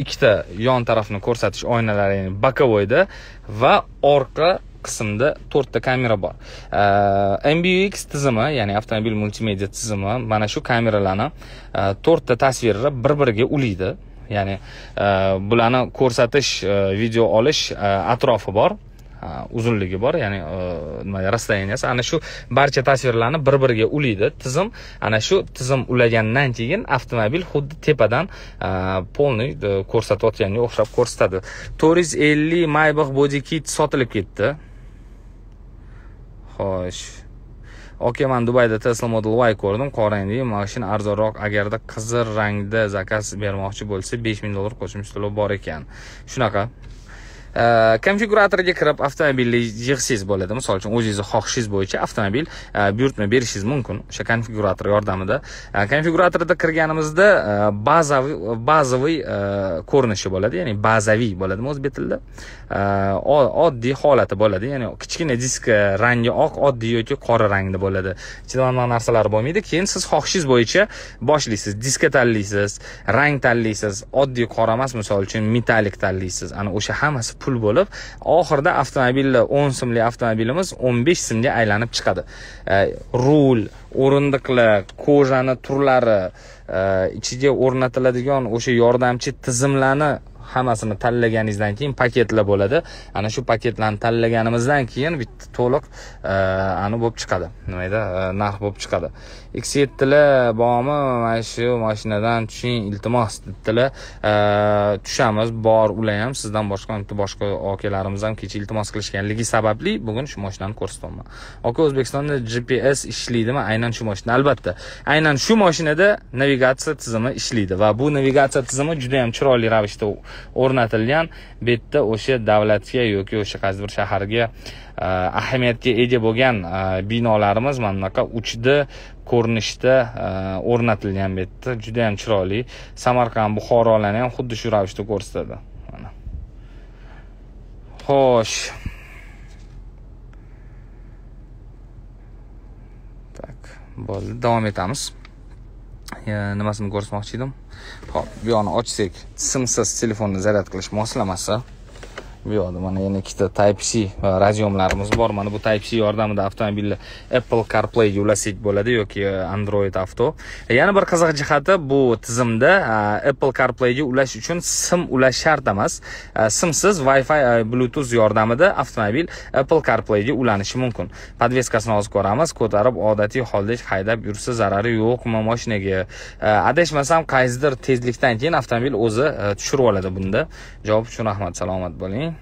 A: ikkita yon tarafni ko'rsatish oynalari ya'ni bokovoyda va orqa qismda to'rtta kamera bor. Mbux tizimi ya'ni avtomobil multimedia tizimi mana shu kameralarni e, to'rtta tasvirni bir biriga ulaydi ya'ni e, bularni ko'rsatish e, video olish atrofi bor uzunligi bor ya'ni nima расстоянияsi ana shu barcha tasvirlarni bir biriga ulaydi tizim. Ana shu tizim ulagandan keyin avtomobil xuddi tepadan полный ko'rsatayotganga o'xshab ko'rsatadi. To'rt yuz ellik maybach body kit sotilib ketdi. Xo'sh. Oke man dubayda tesla model y ko'rdim. Qora rangdagi mashina arzonroq. Agarda qizil rangda zakaz bermoqchi bo'lsa besh ming dollar qo'shimcha to'lov bor ekan. Shunaqa. Konfiguratorga kirib avtomobilni yig'sangiz bo'ladi misol uchun o'zingizni xohishingiz bo'yicha avtomobil buyurtma berishingiz mumkin o'sha konfigurator yordamida konfiguratorda kirganimizda bazaviy bazaviy ko'rinishi bo'ladi ya'ni bazaviy bo'ladimi o'zbek tilida oddiy holati bo'ladi ya'ni kichkina disk rangi oq oddiy yoki qora rangda bo'ladi ichida narsalar bo'lmaydi keyin siz xohishingiz bo'yicha boshlaysiz diska tanlaysiz rang tanlaysiz oddiy qora emas misol uchun metalik tanlaysiz ana o'sha hammasi pul bo'lib oxirida avtomobilni o'n so'mlik avtomobilimiz o'n besh so'mga aylanib chiqadi. E, rul o'rindiqlar kojani turlari e, ichiga o'rnatiladigan o'sha yordamchi tizimlarni hammasini tanlaganingizdan keyin paketlar bo'ladi. Ana shu paketlarni tanlaganimizdan keyin bitta to'liq e, bo'lib chiqadi. Nima deydi e, narx bo'lib chiqadi. X yettilar bormi? Mana shu mashinadan tushing iltimos debdilar tushamiz bor ular ham sizdan boshqa boshqa okalarimiz ham kecha iltimos qilishganligi sababli bugun shu mashinani ko'rsatyapman aka o'zbekistonda gps ishlaydimi? Aynan shu mashina albatta. Aynan shu mashinada navigatsiya tizimi ishlaydi va bu navigatsiya tizimi juda yam chiroyli ravishda o'rnatilgan. Bu yerda o'sha davlatga yoki o'sha qaysi bir shaharga e, ahamiyatga ega bo'lgan e, binolarimiz mana bunaqa uchda ko'rinishda e, o'rnatilgan bu yerda juda yam chiroyli. Samarqand buxorolarni ham xuddi shu ravishda ko'rsatadi. Mana. Xo'sh. Bo'ldi. Davom etamiz. E, nimasini ko'rsatmoqchi edim? Ho'p bu yoqni ochsak simsiz telefonni zaryad qilish moslamasi bu yoqda mana yana ikkita type c radiomlarimiz bor. Mana bu type c yordamida avtomobilni apple carplayga ulasak bo'ladi yoki e, android auto. Yana bir qiziq jihati bu tizimda e, apple carplayga ulash uchun sim ulash shart emas. E, simsiz wi fi bluetooth yordamida avtomobil apple carplayga ulanishi mumkin. Podveskasini hozir ko'ramiz. Ko'tarib odatiy holda haydab yursa zarari yo'qmi mashinaga adashmasam qaysidir tezlikdan keyin avtomobil o'zi tushirib oladi bunda. Javob uchun rahmat salomat bo'ling.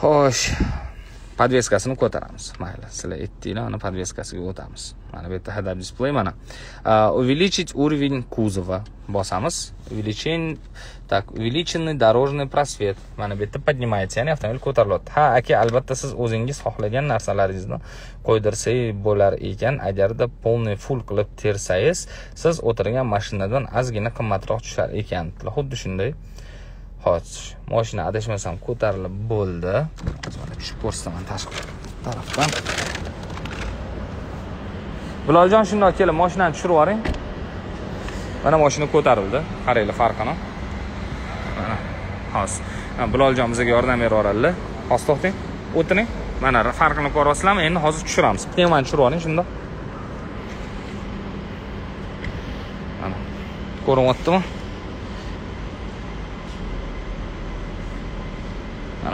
A: Xo'sh podveskasini ko'taramiz. Mayli sizlar aytdinglar ana podveskasiga o'tamiz. Mana bu yerda head up display mana. Увеличить уровень кузова bosamiz увеличение так увеличенный дорожный просвет. Mana bu yerda поднимается ya'ni avtomobil ko'tarilyapti ha aka albatta siz o'zingiz xohlagan narsalaringizni qo'ydirsak bo'lar ekan. Agarda полный full qilib tersangiz siz o'tirgan mashinadan ozgina qimmatroq tushar ekan. Xuddi shunday. Hozir mashina adashmasam ko'tarilib bo'ldi. Mana tushib ko'rsataman tashqi tarafdan. Biloljon shundoq kelib mashinani tushirib yuboring. Mana mashina ko'tarildi. Qaranglar farqini mana hozir biloljon bizga yordam berib yuboradilar. Hozir to'xtang o'tiring. Mana farqini ko'ryapsizlarmi endi hozir tushiramiz. Pnevmani tushirib yuboring shundoq. Mana ko'rinyaptimi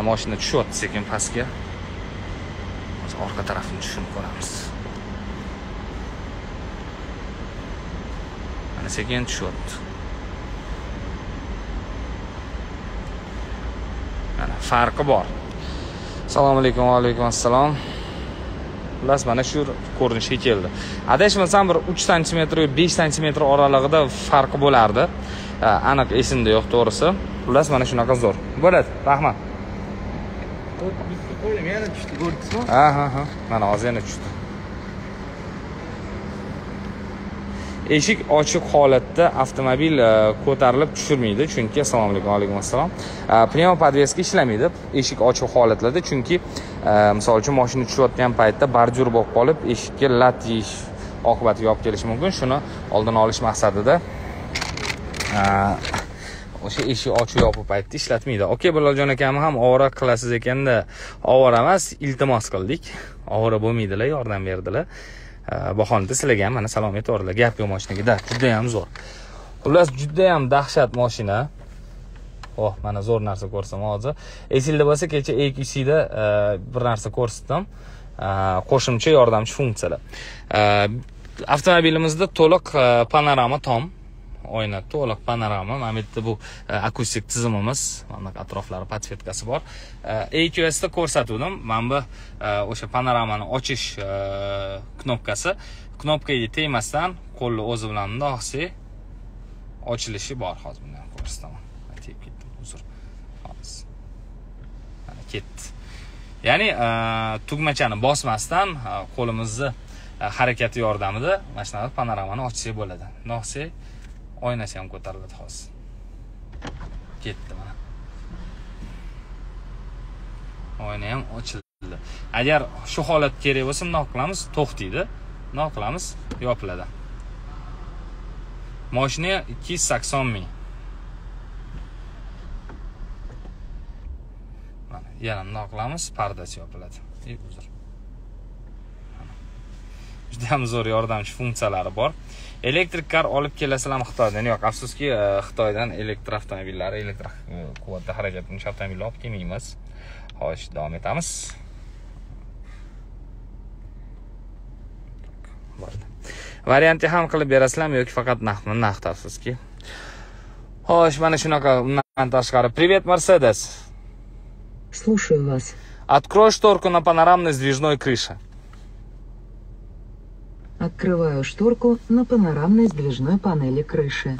A: ana mashina tushyapti sekin pastga. Hozir orqa tarafini tushunib ko'ramiz. Mana sekin tushyapti. Mana farqi bor. Assalomu alaykum va alaykum assalom. Xullas mana shu ko'rinishga keldi. Adashmasam bir uch santimetr yo besh santimetr oralig'ida farqi bo'lardi. Aniq esimda yo'q to'g'risi. Xullas mana shunaqa zo'r. Bo'ladi rahmat.
B: Qo'ydim yana tushdi ko'rdingizmi
A: ha ha ha mana hozir yana tushdi. Eshik ochiq holatda avtomobil e, ko'tarilib tushirmaydi chunki assalomu alaykum alaykum assalom. E, pnevmo podveska ishlamaydi eshik ochiq holatlarda chunki e, misol uchun mashina tushayotgan paytda bordyur bo'lib qolib eshikka lat yeyish oqibatiga olib kelishi mumkin. Shuni oldini olish maqsadida e, o'sha eshik ochiq yopiq paytda ishlatmaydi. Okey biloljon akamni ham ovora qilasiz ekanda. Ovora emas iltimos qildik. Ovora bo'lmaydilar yordam berdilar. Bahonada sizlarga ham mana salom aytyordilar gap yo'q mashinaga judayam zo'r. Xullas judayam dahshat mashina oh mana zo'r narsa ko'rsam hozir. Esingda bo'lsa kecha AQCda e, bir narsa ko'rsatdim. E, qo'shimcha yordamchi funksiyalar. E, avtomobilimizda to'liq panorama tom. Oyna to'liq panorama. Mana bu yerda bu e, akustik tizimimiz mana bunaqa atroflari podsvetkasi bor. E, AQSda ko'rsatuvdim. Mana bu e, o'sha panoramani ochish knopkasi. Knopkaga tegmasdan qo'lni o'zi bilan bundoq qilsak ochilishi bor. Hozir bundan ko'rsataman. Tegib ketdim uzr. Hozir mana ketdi. Ya'ni tugmachani bosmasdan qo'limizni harakati yordamida mana shunaqa panoramani ochsak bo'ladi. Bundoq qilsak oynasi ham ko'tariladi hozir. Ketdi mana oyna ham ochildi. Agar shu holat kerak bo'lsa bundoq qilamiz to'xtaydi bundoq qilamiz yopiladi. Moshina ikki yuz sakson ming. Mana yana bundoq qilamiz pardasi yopiladi. Uzr. Juda ham zo'r yordamchi funksiyalari bor. Elektrik kar olib kelasizlarmi xitoydan. Yo'q afsuski e, xitoydan elektr avtomobillari elektr quvvatda harakatlanuvchi avtomobillar olib kelmaymiz. Xo'sh davom etamiz. Variantni ham qilib berasizlarmi yoki faqat naqdmi? Naqd afsuski. Xo'sh mana shunaqa. Undan tashqari привет mercedes.
C: Слушаю вас.
A: открой шторку на панорамной сдвижной крыше
C: Открываю шторку на панорамной сдвижной панели крыши.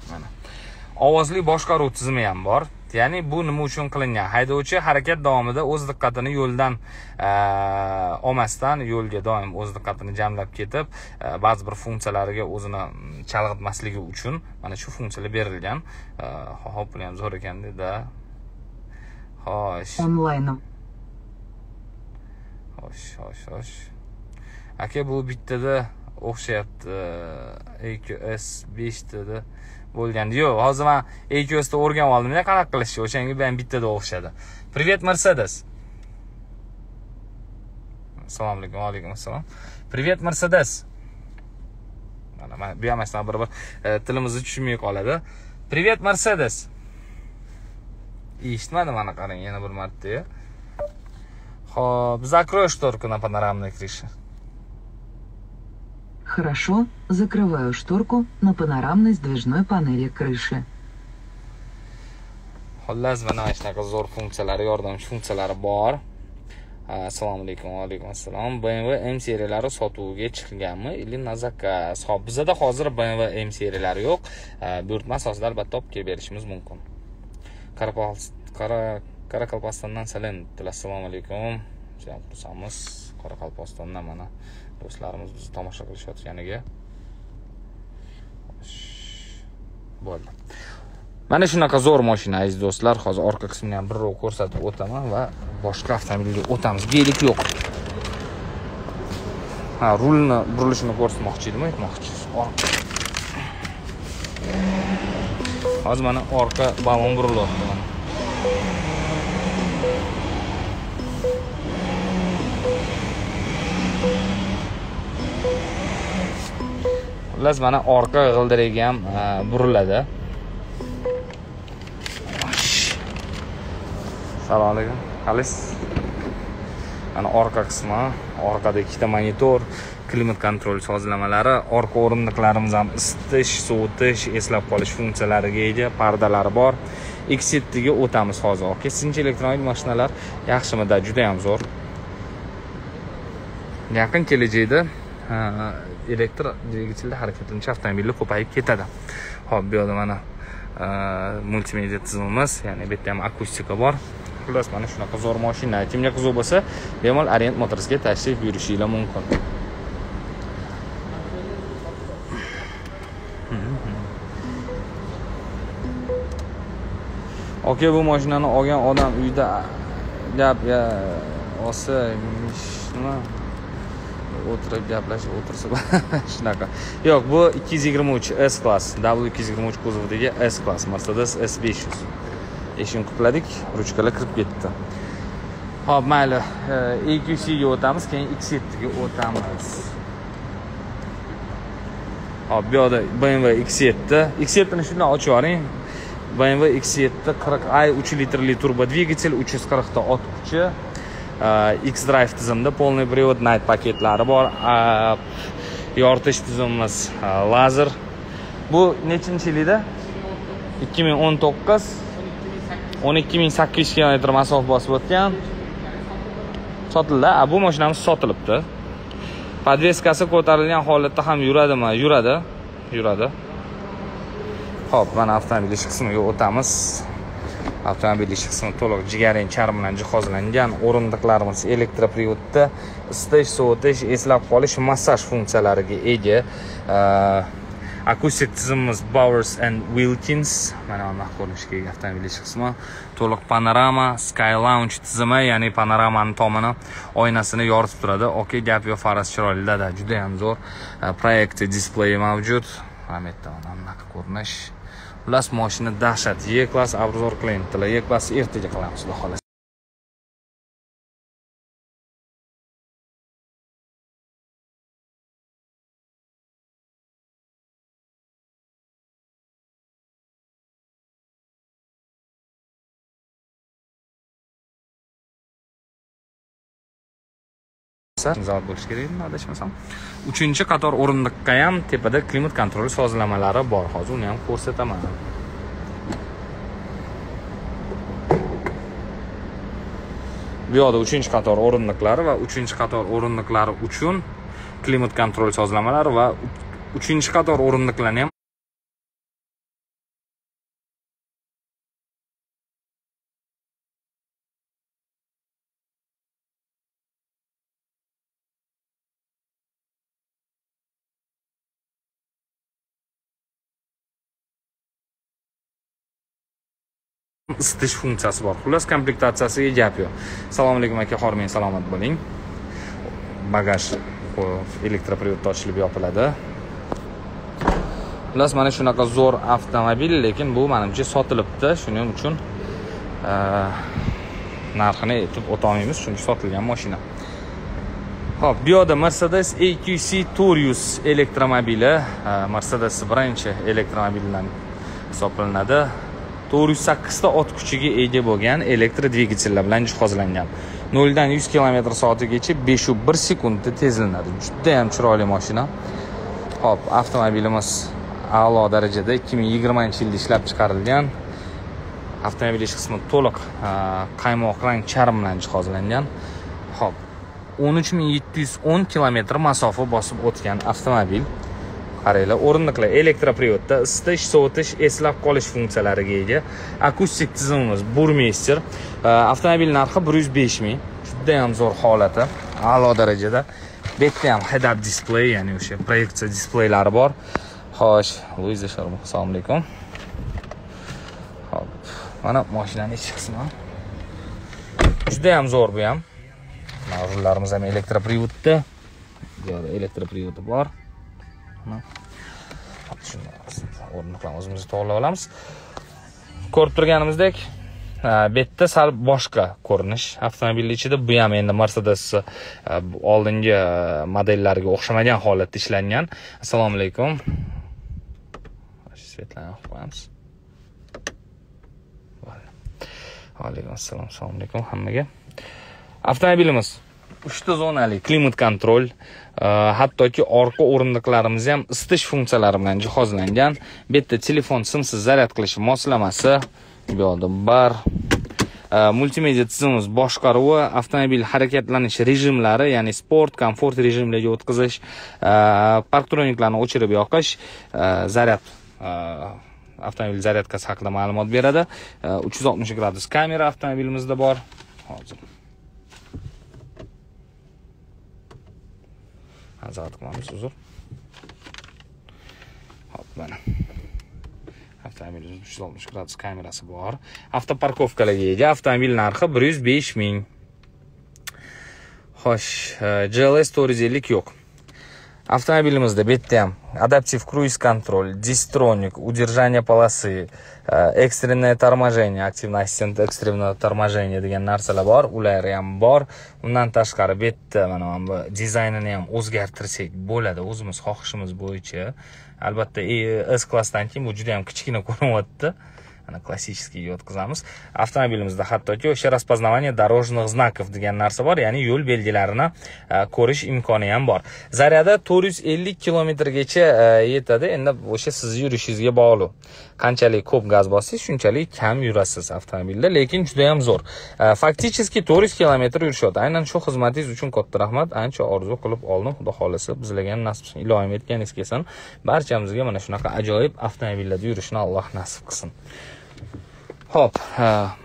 A: ovozli boshqaruv tizimi ham bor ya'ni bu nima uchun qilingan haydovchi harakat davomida o'z diqqatini yo'ldan olmasdan yo'lga doim o'z diqqatini jamlab ketib ba'zi bir funksiyalariga o'zini chalg'itmasligi uchun mana shu funksiyalar berilgan hop buni ham zo'r ekan da xo'sh
C: Онлайном.
A: xo'sh xo'sh xo'sh aka bu bittada o'xshayapti EQS 5 bo'lgandi. Yo'q hozir man EQSda o'rganib oldimda qanaqa qilishni o'shanga ham bittada o'xshadi. Привет mercedes. Assalomu alaykum alaykum assalom. Привет mercedes. Mana mana bu ham bir bir e, tilimizni tushunmay qoladi. Привет mercedes. Eshitmadim mana qarang yana bir marta ho'p закрой шторку на панорамной крыше.
C: Хорошо, закрываю шторку на панорамной сдвижной панели крыши.
A: Xullas, mana mana shunaqa zo'r funksiyalari, yordamchi funksiyalari bor. Assalomu alaykum, vaalaykum assalom. BMW M seriyalari sotuvga chiqganmi? Или на заказ? Xo'p, bizda hozir BMW M seriyalari yo'q. Buyurtma asosida albatta olib kelib berishimiz mumkin. Qara Qoraqalpog'istondan salom. Assalomu alaykum. judayam xursandmiz. Qoraqalpog'istondan mana do'stlarimiz bizni tomosha qilishayotganiga bo'ldi. Mana shunaqa zo'r mashina aziz do'stlar. Hozir orqa qismini ham birrov ko'rsatib o'taman va boshqa avtomobilga o'tamiz. Belik yo'q. Ha rulni burilishini ko'rsatmoqchi edim aytmoqchi. Hozir mana orqa balon burilyapti xullas mana orqa g'ildiragi ham e, buriladi. Assalomu alaykum. Qalaysiz mana orqa qismi orqada ikkita monitor klimat kontrol sozlamalari orqa o'rindiqlarimiz ham isitish sovutish eslab qolish funksiyalariga ega pardalari bor. X o'tamiz hozir. Aka sizncha elektronik mashinalar yaxshimida juda ham zo'r. Yaqin kelajakda elektr dvigatelda harakatlanuvchi avtomobillar ko'payib ketadi ho'p bu yoqda mana multimedia tizimimiz ya'ni bu yerda ham akustika bor xullas mana shunaqa zo'r mashina kimga qiziq bo'lsa bemalol orient motorsga tashrif buyurishinglar mumkin aka bu mashinani olgan odam uyda gap olsa nima o'tirib gaplashib o'tirsa shunaqa. Yo'q bu ikki yuz yigirma uch s klass w ikki yuz yigirma uch kuzovidagi s klass mercedes s besh yuz. Eshikni qulpladik ruchkalar kirib ketdi. Ho'p mayli eqcga o'tamiz keyin x yettiga o'tamiz. Hop bu yoqda bmw x yetti x yettini shundan ochib yuboring. Bmw x yetti qirq i uch litrli turbo dvigatel uch yuz qirqta ot kuchi Э, x drive tizimda полный привод night paketlari bor э, yoritish tizimimiz э, lazer. Bu nechinchi yilida? ikki ming o'n to'qqiz. o'n ikki ming sakkiz yuz kilometr masofa bosib o'tgan. Sotildi. Bu mashinamiz sotilibdi. Podveskasi ko'tarilgan holatda ham yuradimi? Yuradi. Yuradi. Ho'p mana avtomobil ish qismiga o'tamiz. Avtomobil ish qismi to'liq jigarrang charm bilan jihozlangan o'rindiqlarimiz elektroprivodda isitish sovutish eslab qolish massaj funksiyalariga ega. Akustik tizimimiz bowers and wilkins mana bundoq ko'rinishga ega avtomobil ish qismi. To'liq panorama sky lounge tizimi ya'ni panoramani tomini oynasini yoritib turadi. Okey gap yo'q faraz chiroyli dada juda yam zo'r proyektor displeyi mavjud. Mana bu yerda mana bunaqa ko'rinish. Xullas moshina dahshat. E klass arzor klientlar e klass ertaga qilamiz xudo xohlasa zavod bo'lishi kerak edi adashmasam. Uchinchi qator o'rindiqqa ham tepada klimat kontrol sozlamalari bor. Hozir uni ham ko'rsataman. Bu yoqda uchinchi qator o'rindiqlari va uchinchi qator o'rindiqlari uchun klimat kontrol sozlamalari va uchinchi qator o'rindiqlarni ham isitish funksiyasi bor. Xullas komplektatsiyasiga gap yo'q. Assalomu alaykum aka hormang salomat bo'ling. Bagaj elektroprivodni ochilib yopiladi. Xullas mana shunaqa zo'r avtomobil lekin bu manimcha sotilibdi. Shuning uchun e, narxini aytib o'tolmaymiz chunki sotilgan mashina Xo'p, bu yerda Mercedes aqc Taurus elektromobili, e, Mercedes birinchi elektromobildan hisoblanadi. 408 ta ot kuchiga ega bo'lgan elektr dvigatellar bilan jihozlangan. 0 dan 100 km/soatgacha 5.1 sekundda tezlanadi. Juda ham chiroyli mashina. Xo'p, avtomobilimiz a'lo darajada 2020-yilda ishlab chiqarilgan. Avtomobil ish qismi to'liq qaymoq rang charm bilan jihozlangan. Xo'p, 13710 kilometr masofa bosib o'tgan avtomobil. Qaranglar o'rindiqlar elektroprivodda isitish sovutish eslab qolish funksiyalariga ega akustik tizimimiz burmeyster avtomobil narxi bir yuz besh ming. Judayam zo'r holati a'lo darajada. Bu yerda ham head up display ya'ni o'sha proyeksiya displeylari bor. Xo'sh luiza sharma assalomu alaykum. Hop mana moshinani ichki qismi judayam zo'r bu ham. Rullarimiz ham elektroprivodda elektroprivodi bor. Shuni bilan o'zimiz to'g'irlab olamiz. Ko'rib turganimizdek bu yerda sal boshqa ko'rinish. Avtomobilni ichida bu ham endi mercedes oldingi modellariga o'xshamagan holatda ishlangan. Assalomu alaykum. Svetlarni olib qo'yamiz. Vaalaykum assalom assalomu alaykum hammaga. Avtomobilimiz uchta zonali klimat kontrol. Э, hattoki orqa o'rindiqlarimiz ham isitish funksiyalari bilan jihozlangan. Bu yerda telefon simsiz zaryad qilish moslamasi bu yoqda bar. Э, multimedia tizimimiz boshqaruvi avtomobil harakatlanish rejimlari ya'ni sport komfort rejimlarga o'tkazish э, parktroniklarni o'chirib yoqish zaryad avtomobil zaryadkasi haqida ma'lumot beradi. Uch yuz oltmish gradus kamera avtomobilimizda bor. Hozir. Nazorat qilamiz uzr hop mana. Avtomobilimiz uch yuz oltmish gradus kamerasi bor. Avtoparkovkalarga ega avtomobil narxi bir yuz besh ming. Xo'sh e, gls to'rt yuz ellik yo'q. Avtomobilimizda bu yerda ham adaptiv kruiz kontrol distronik удержание полосы экстренное торможение aktivniy assistent ekstremное торможение degan narsalar bor ular ham bor undan tashqari bu yerda mana bu dizaynini ham o'zgartirsak bo'ladi o'zimiz xohishimiz bo'yicha albatta s klassdan keyin bu juda ham kichkina ko'rinyapti ana klassическийga o'tkazamiz avtomobilimizda hattoki o'sha распознавание дорожных знаков degan narsa bor ya'ni yo'l belgilarini ko'rish imkoni ham bor zaryadi to'rt yuz ellik kilometrgacha yetadi endi o'sha sizni yurishingizga bog'liq qanchalik ko'p gaz bossangiz shunchalik kam yurasiz avtomobilda lekin juda ham zo'r e, to'rt yuz kilometr yurishyapti aynan shu xizmatingiz uchun katta rahmat. Ancha orzu qilib oldim. Xudo xohlasa bizlarga ham nasib qilsin ilohim aytganingiz kelsin. Barchamizga mana shunaqa ajoyib avtomobillarda yurishni alloh nasib qilsin. Ho'p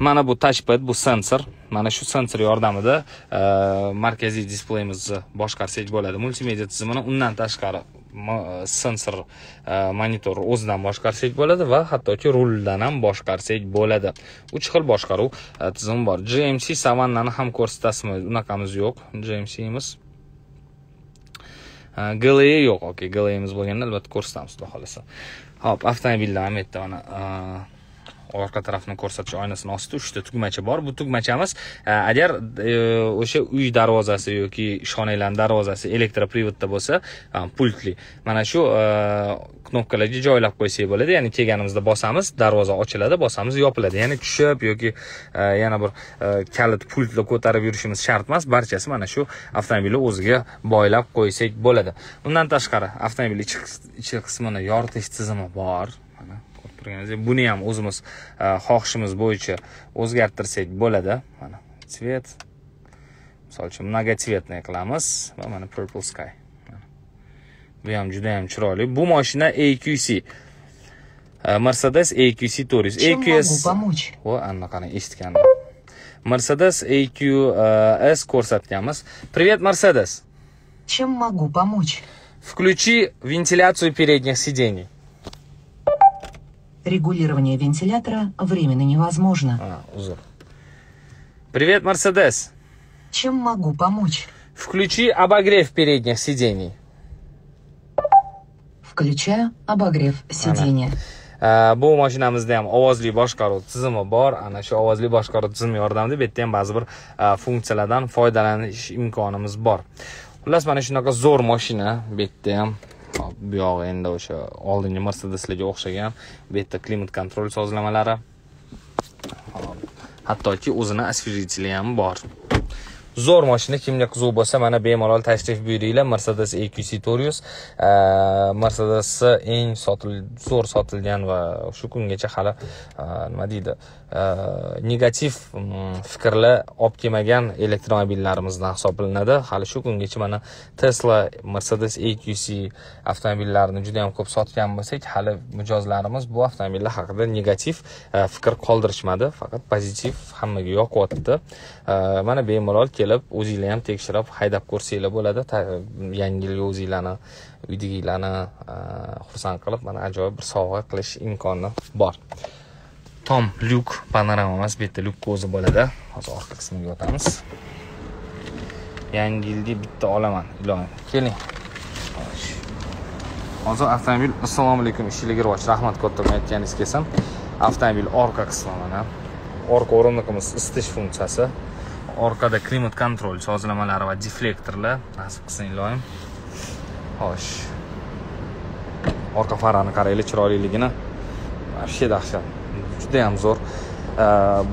A: mana bu touchpad, bu sensor. Mana shu sensor yordamida markaziy displeyimizni boshqarsak bo'ladi. Multimedia tizimini undan tashqari sensor e, monitor o'zidan boshqarsak bo'ladi va hattoki ruldan ham boshqarsak bo'ladi. Uch xil boshqaruv e, tizimi bor. GMC Savannani ham ko'rsatasizmi? Unaqamiz yo'q. GMCimiz GLE yo'q. Okey, glamiz bo'lganda albatta ko'rsatamiz, xudo xohlasa Xo'p, avtomobilda ham yerda mana orqa tarafni ko'rsatish oynasini ostida uchta tugmacha bor. Bu tugmachamiz e, agar e, o'sha uy darvozasi yoki ishxonalarni darvozasi elektroprivodda bo'lsa e, pultli. Mana shu knopkalarga joylab qo'ysak bo'ladi. Ya'ni kelganimizda bosamiz darvoza ochiladi bosamiz yopiladi. Ya'ni tushib yoki yana bir kalit pultni ko'tarib yurishimiz shart emas. Barchasi mana shu avtomobilni o'ziga boylab qo'ysak bo'ladi. Undan tashqari avtomobil ichki qismini yoritish tizimi bor. Turganingizdek buni ham o'zimiz e, xohishimiz bo'yicha o'zgartirsak bo'ladi. Mana цвет misol uchun многоцветный qilamiz? Va mana purple sky. Bu ham juda ham chiroyli. Bu mashina AQC e, Mercedes AQC Touris.
C: AQS
A: va anaqani eshitgandim Mercedes AQS ko'rsatganmiz. Привет Mercedes.
C: Чем могу помочь?
A: Включи вентиляцию передних сидений
C: Регулирование вентилятора временно невозможно.
A: А, узор. Привет, Мерседес.
C: Чем могу помочь?
A: Включи обогрев передних сидений.
C: Включаю обогрев сиденья.
A: Э, bu mashinamizda ham ovozli boshqaruv tizimi bor ana shu ovozli boshqaruv tizimi yordamida bu yerda ham ba'zi bir funksiyalardan foydalanish imkonimiz bor xullas mana shunaqa zo'r mashina bu yerda ham bu yog'i endi o'sha oldingi mercedeslarga o'xshagan bu yerda klimat kontrol sozlamalari. Hop, hattoki o'zini освежители ham bor. Zo'r mashina kimga qiziq bo'lsa mana bemalol tashrif buyuringlar. Mercedes eqc torius mercedes eng sotil zo'r sotilgan va shu kungacha hali nima deydi negativ mm, fikrlar olib kelmagan elektromobillarimizdan hisoblanadi. Hali shu kungacha mana tesla mercedes eqc avtomobillarini juda yam ko'p sotgan bo'lsak hali mijozlarimiz bu avtomobillar haqida negativ fikr qoldirishmadi. Faqat pozitiv hammaga yoqyapti. Mana bemalol kelib o'zinglar ham tekshirib haydab ko'rsanglar bo'ladi. Yangi yilga o'zinglarni uydagilarni e, xursand qilib mana ajoyib bir sovg'a qilish imkoni bor. Tom lyuk panorama emas bu yerda lyukka o'zi bo'ladi. Hozir orqa qismiga o'tamiz. Yangi yilga bitta olaman. Ilohim keling. Hozir avtomobil assalomu alaykum ishinglarga rivoj. Rahmat kattakon aytganingiz kelsin avtomobil orqa qismi mana. Orqa o'rindiqimiz isitish funksiyasi. Orqada klimat kontrol sozlamalari va deflektorlar. Nasib qilsin ilohim xo'sh. Orqa farani qaranglar chiroyliligini. Вообще dahshat. Juda ham zo'r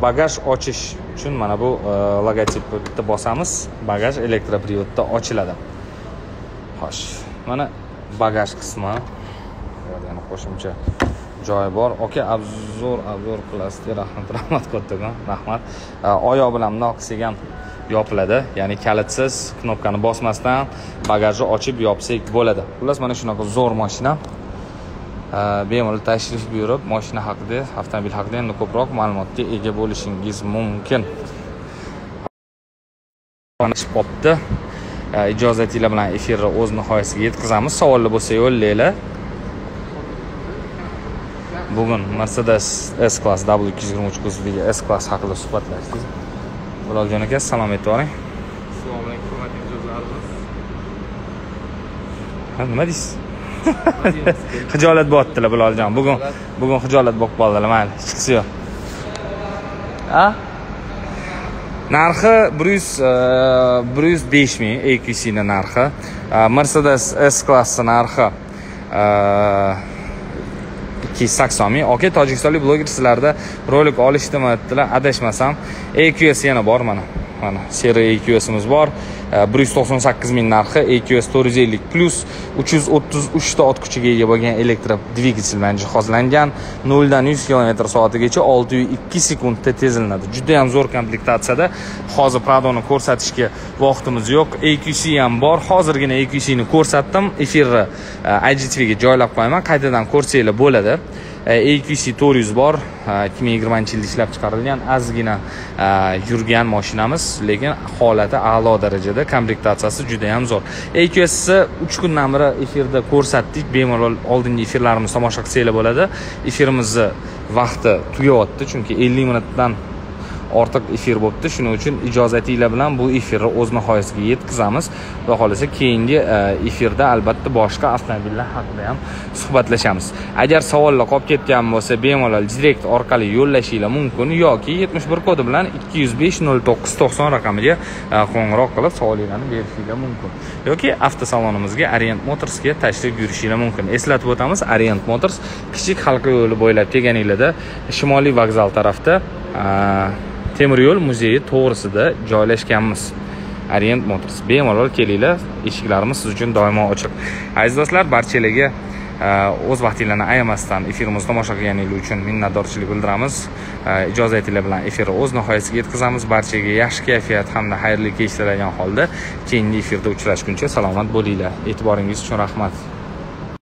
A: bagaj ochish uchun mana bu e, logotipni bitta bosamiz. Bagaj elektropриводda ochiladi. Xo'sh. Mana bagaj qismi. Bu yana qo'shimcha joyi bor. Aka abzor abzor qilasizda rahmat rahmat kattakon rahmat. Oyoq bilan bundoq qilsak ham yopiladi. Ya'ni kalitsiz knopkani bosmasdan bagajni ochib yopsak bo'ladi. Xullas mana shunaqa zo'r mashina. Bemalol tashrif buyurib mashina haqida avtomobil haqida endi ko'proq ma'lumotga ega bo'lishingiz mumkin. Qonishib ijozatinglar bilan efirni o'z nihoyasiga yetkazamiz. Savollar bo'lsa yo'llanglar bugun mercedes s class w ikki yuz yigirma uch kuzovdagi s class haqida suhbatlashdik. Biloljon aka salom aytib yuboring
B: Assalomu alaykum, hurmatli mijozlarimiz.
A: Ha, nima deysiz? Xijolat bo'lyaptilar biloljon bugun bugun xijolat bo'lib qoldilar mayli hech qisi yo'q. A narxi bir yuz bir yuz besh ming eqcni narxi? E, mercedes s klassi narxi? E, ikki yuz sakson ming. Okey tojikistonlik bloger sizlarda rolik olishdimi dedilar adashmasam eqs yana bor mana? Mana seri eqsimiz bor. E, bir yuz to'qson sakkiz ming narxi eqs to'rt yuz ellik plyus uch yuz o'ttiz uchta ot kuchiga ega bo'lgan elektrodvigatel bilan jihozlangan. Noldan yuz kilometr soatigacha olti yu ikki sekundda tezlanadi. Judayam zo'r komplektatsiyada hozir pradoni ko'rsatishga vaqtimiz yo'q. Eqc ham bor. Hozirgina eqcni ko'rsatdim. Efirni e, igtvga joylab qo'yaman. Qaytadan ko'rsanglar bo'ladi. Eqc to'rt yuz bor. E, ikki ming yigirmanchi yilda ishlab chiqarilgan ozgina e, yurgan mashinamiz lekin holati a'lo darajada komplektatsiyasi juda ham zo'r. Eqsni uch kundan beri efirda ko'rsatdik. Bemalol oldingi efirlarimizni tomosha qilsanglar bo'ladi. Efirimizni vaqti tugayapti chunki ellik minutdan ortiq efir bo'libdi shuning uchun ijozatinglar bilan bu efirni o'z nihoyasiga yetkazamiz. Xudo xohlasa keyingi e, efirda albatta boshqa avtomobillar haqida ham suhbatlashamiz. Agar savollar qolib ketgan bo'lsa bemalol direkt orqali yo'llashinglar mumkin yoki yetmish bir kodi bilan ikki yuz besh nol to'qqiz to'qson raqamiga e, qo'ng'iroq qilib savolinglarni berishinglar mumkin. Yoki avtosalonimizga orient motorsga tashrif buyurishinglar mumkin. Eslatib o'tamiz orient motors kichik halqa yo'li bo'ylab kelganinglarda shimoliy vokzal tarafda e, temiryo'l yo'l muzeyi to'g'risida joylashganmiz. Orient motors. Bemalol kelinglar eshiklarimiz siz uchun doimo ochiq. Aziz do'stlar barchalarga e, o'z vaqtinglarni ayamasdan efirimizni tomosha qilganingiz uchun minnatdorchilik bildiramiz. E, Ijozatinglar bilan efirni o'z nihoyasiga yetkazamiz. Barchaga yaxshi kayfiyat hamda xayrli kech tilagan holda keyingi efirda uchrashguncha salomat bo'linglar. E'tiboringiz uchun rahmat.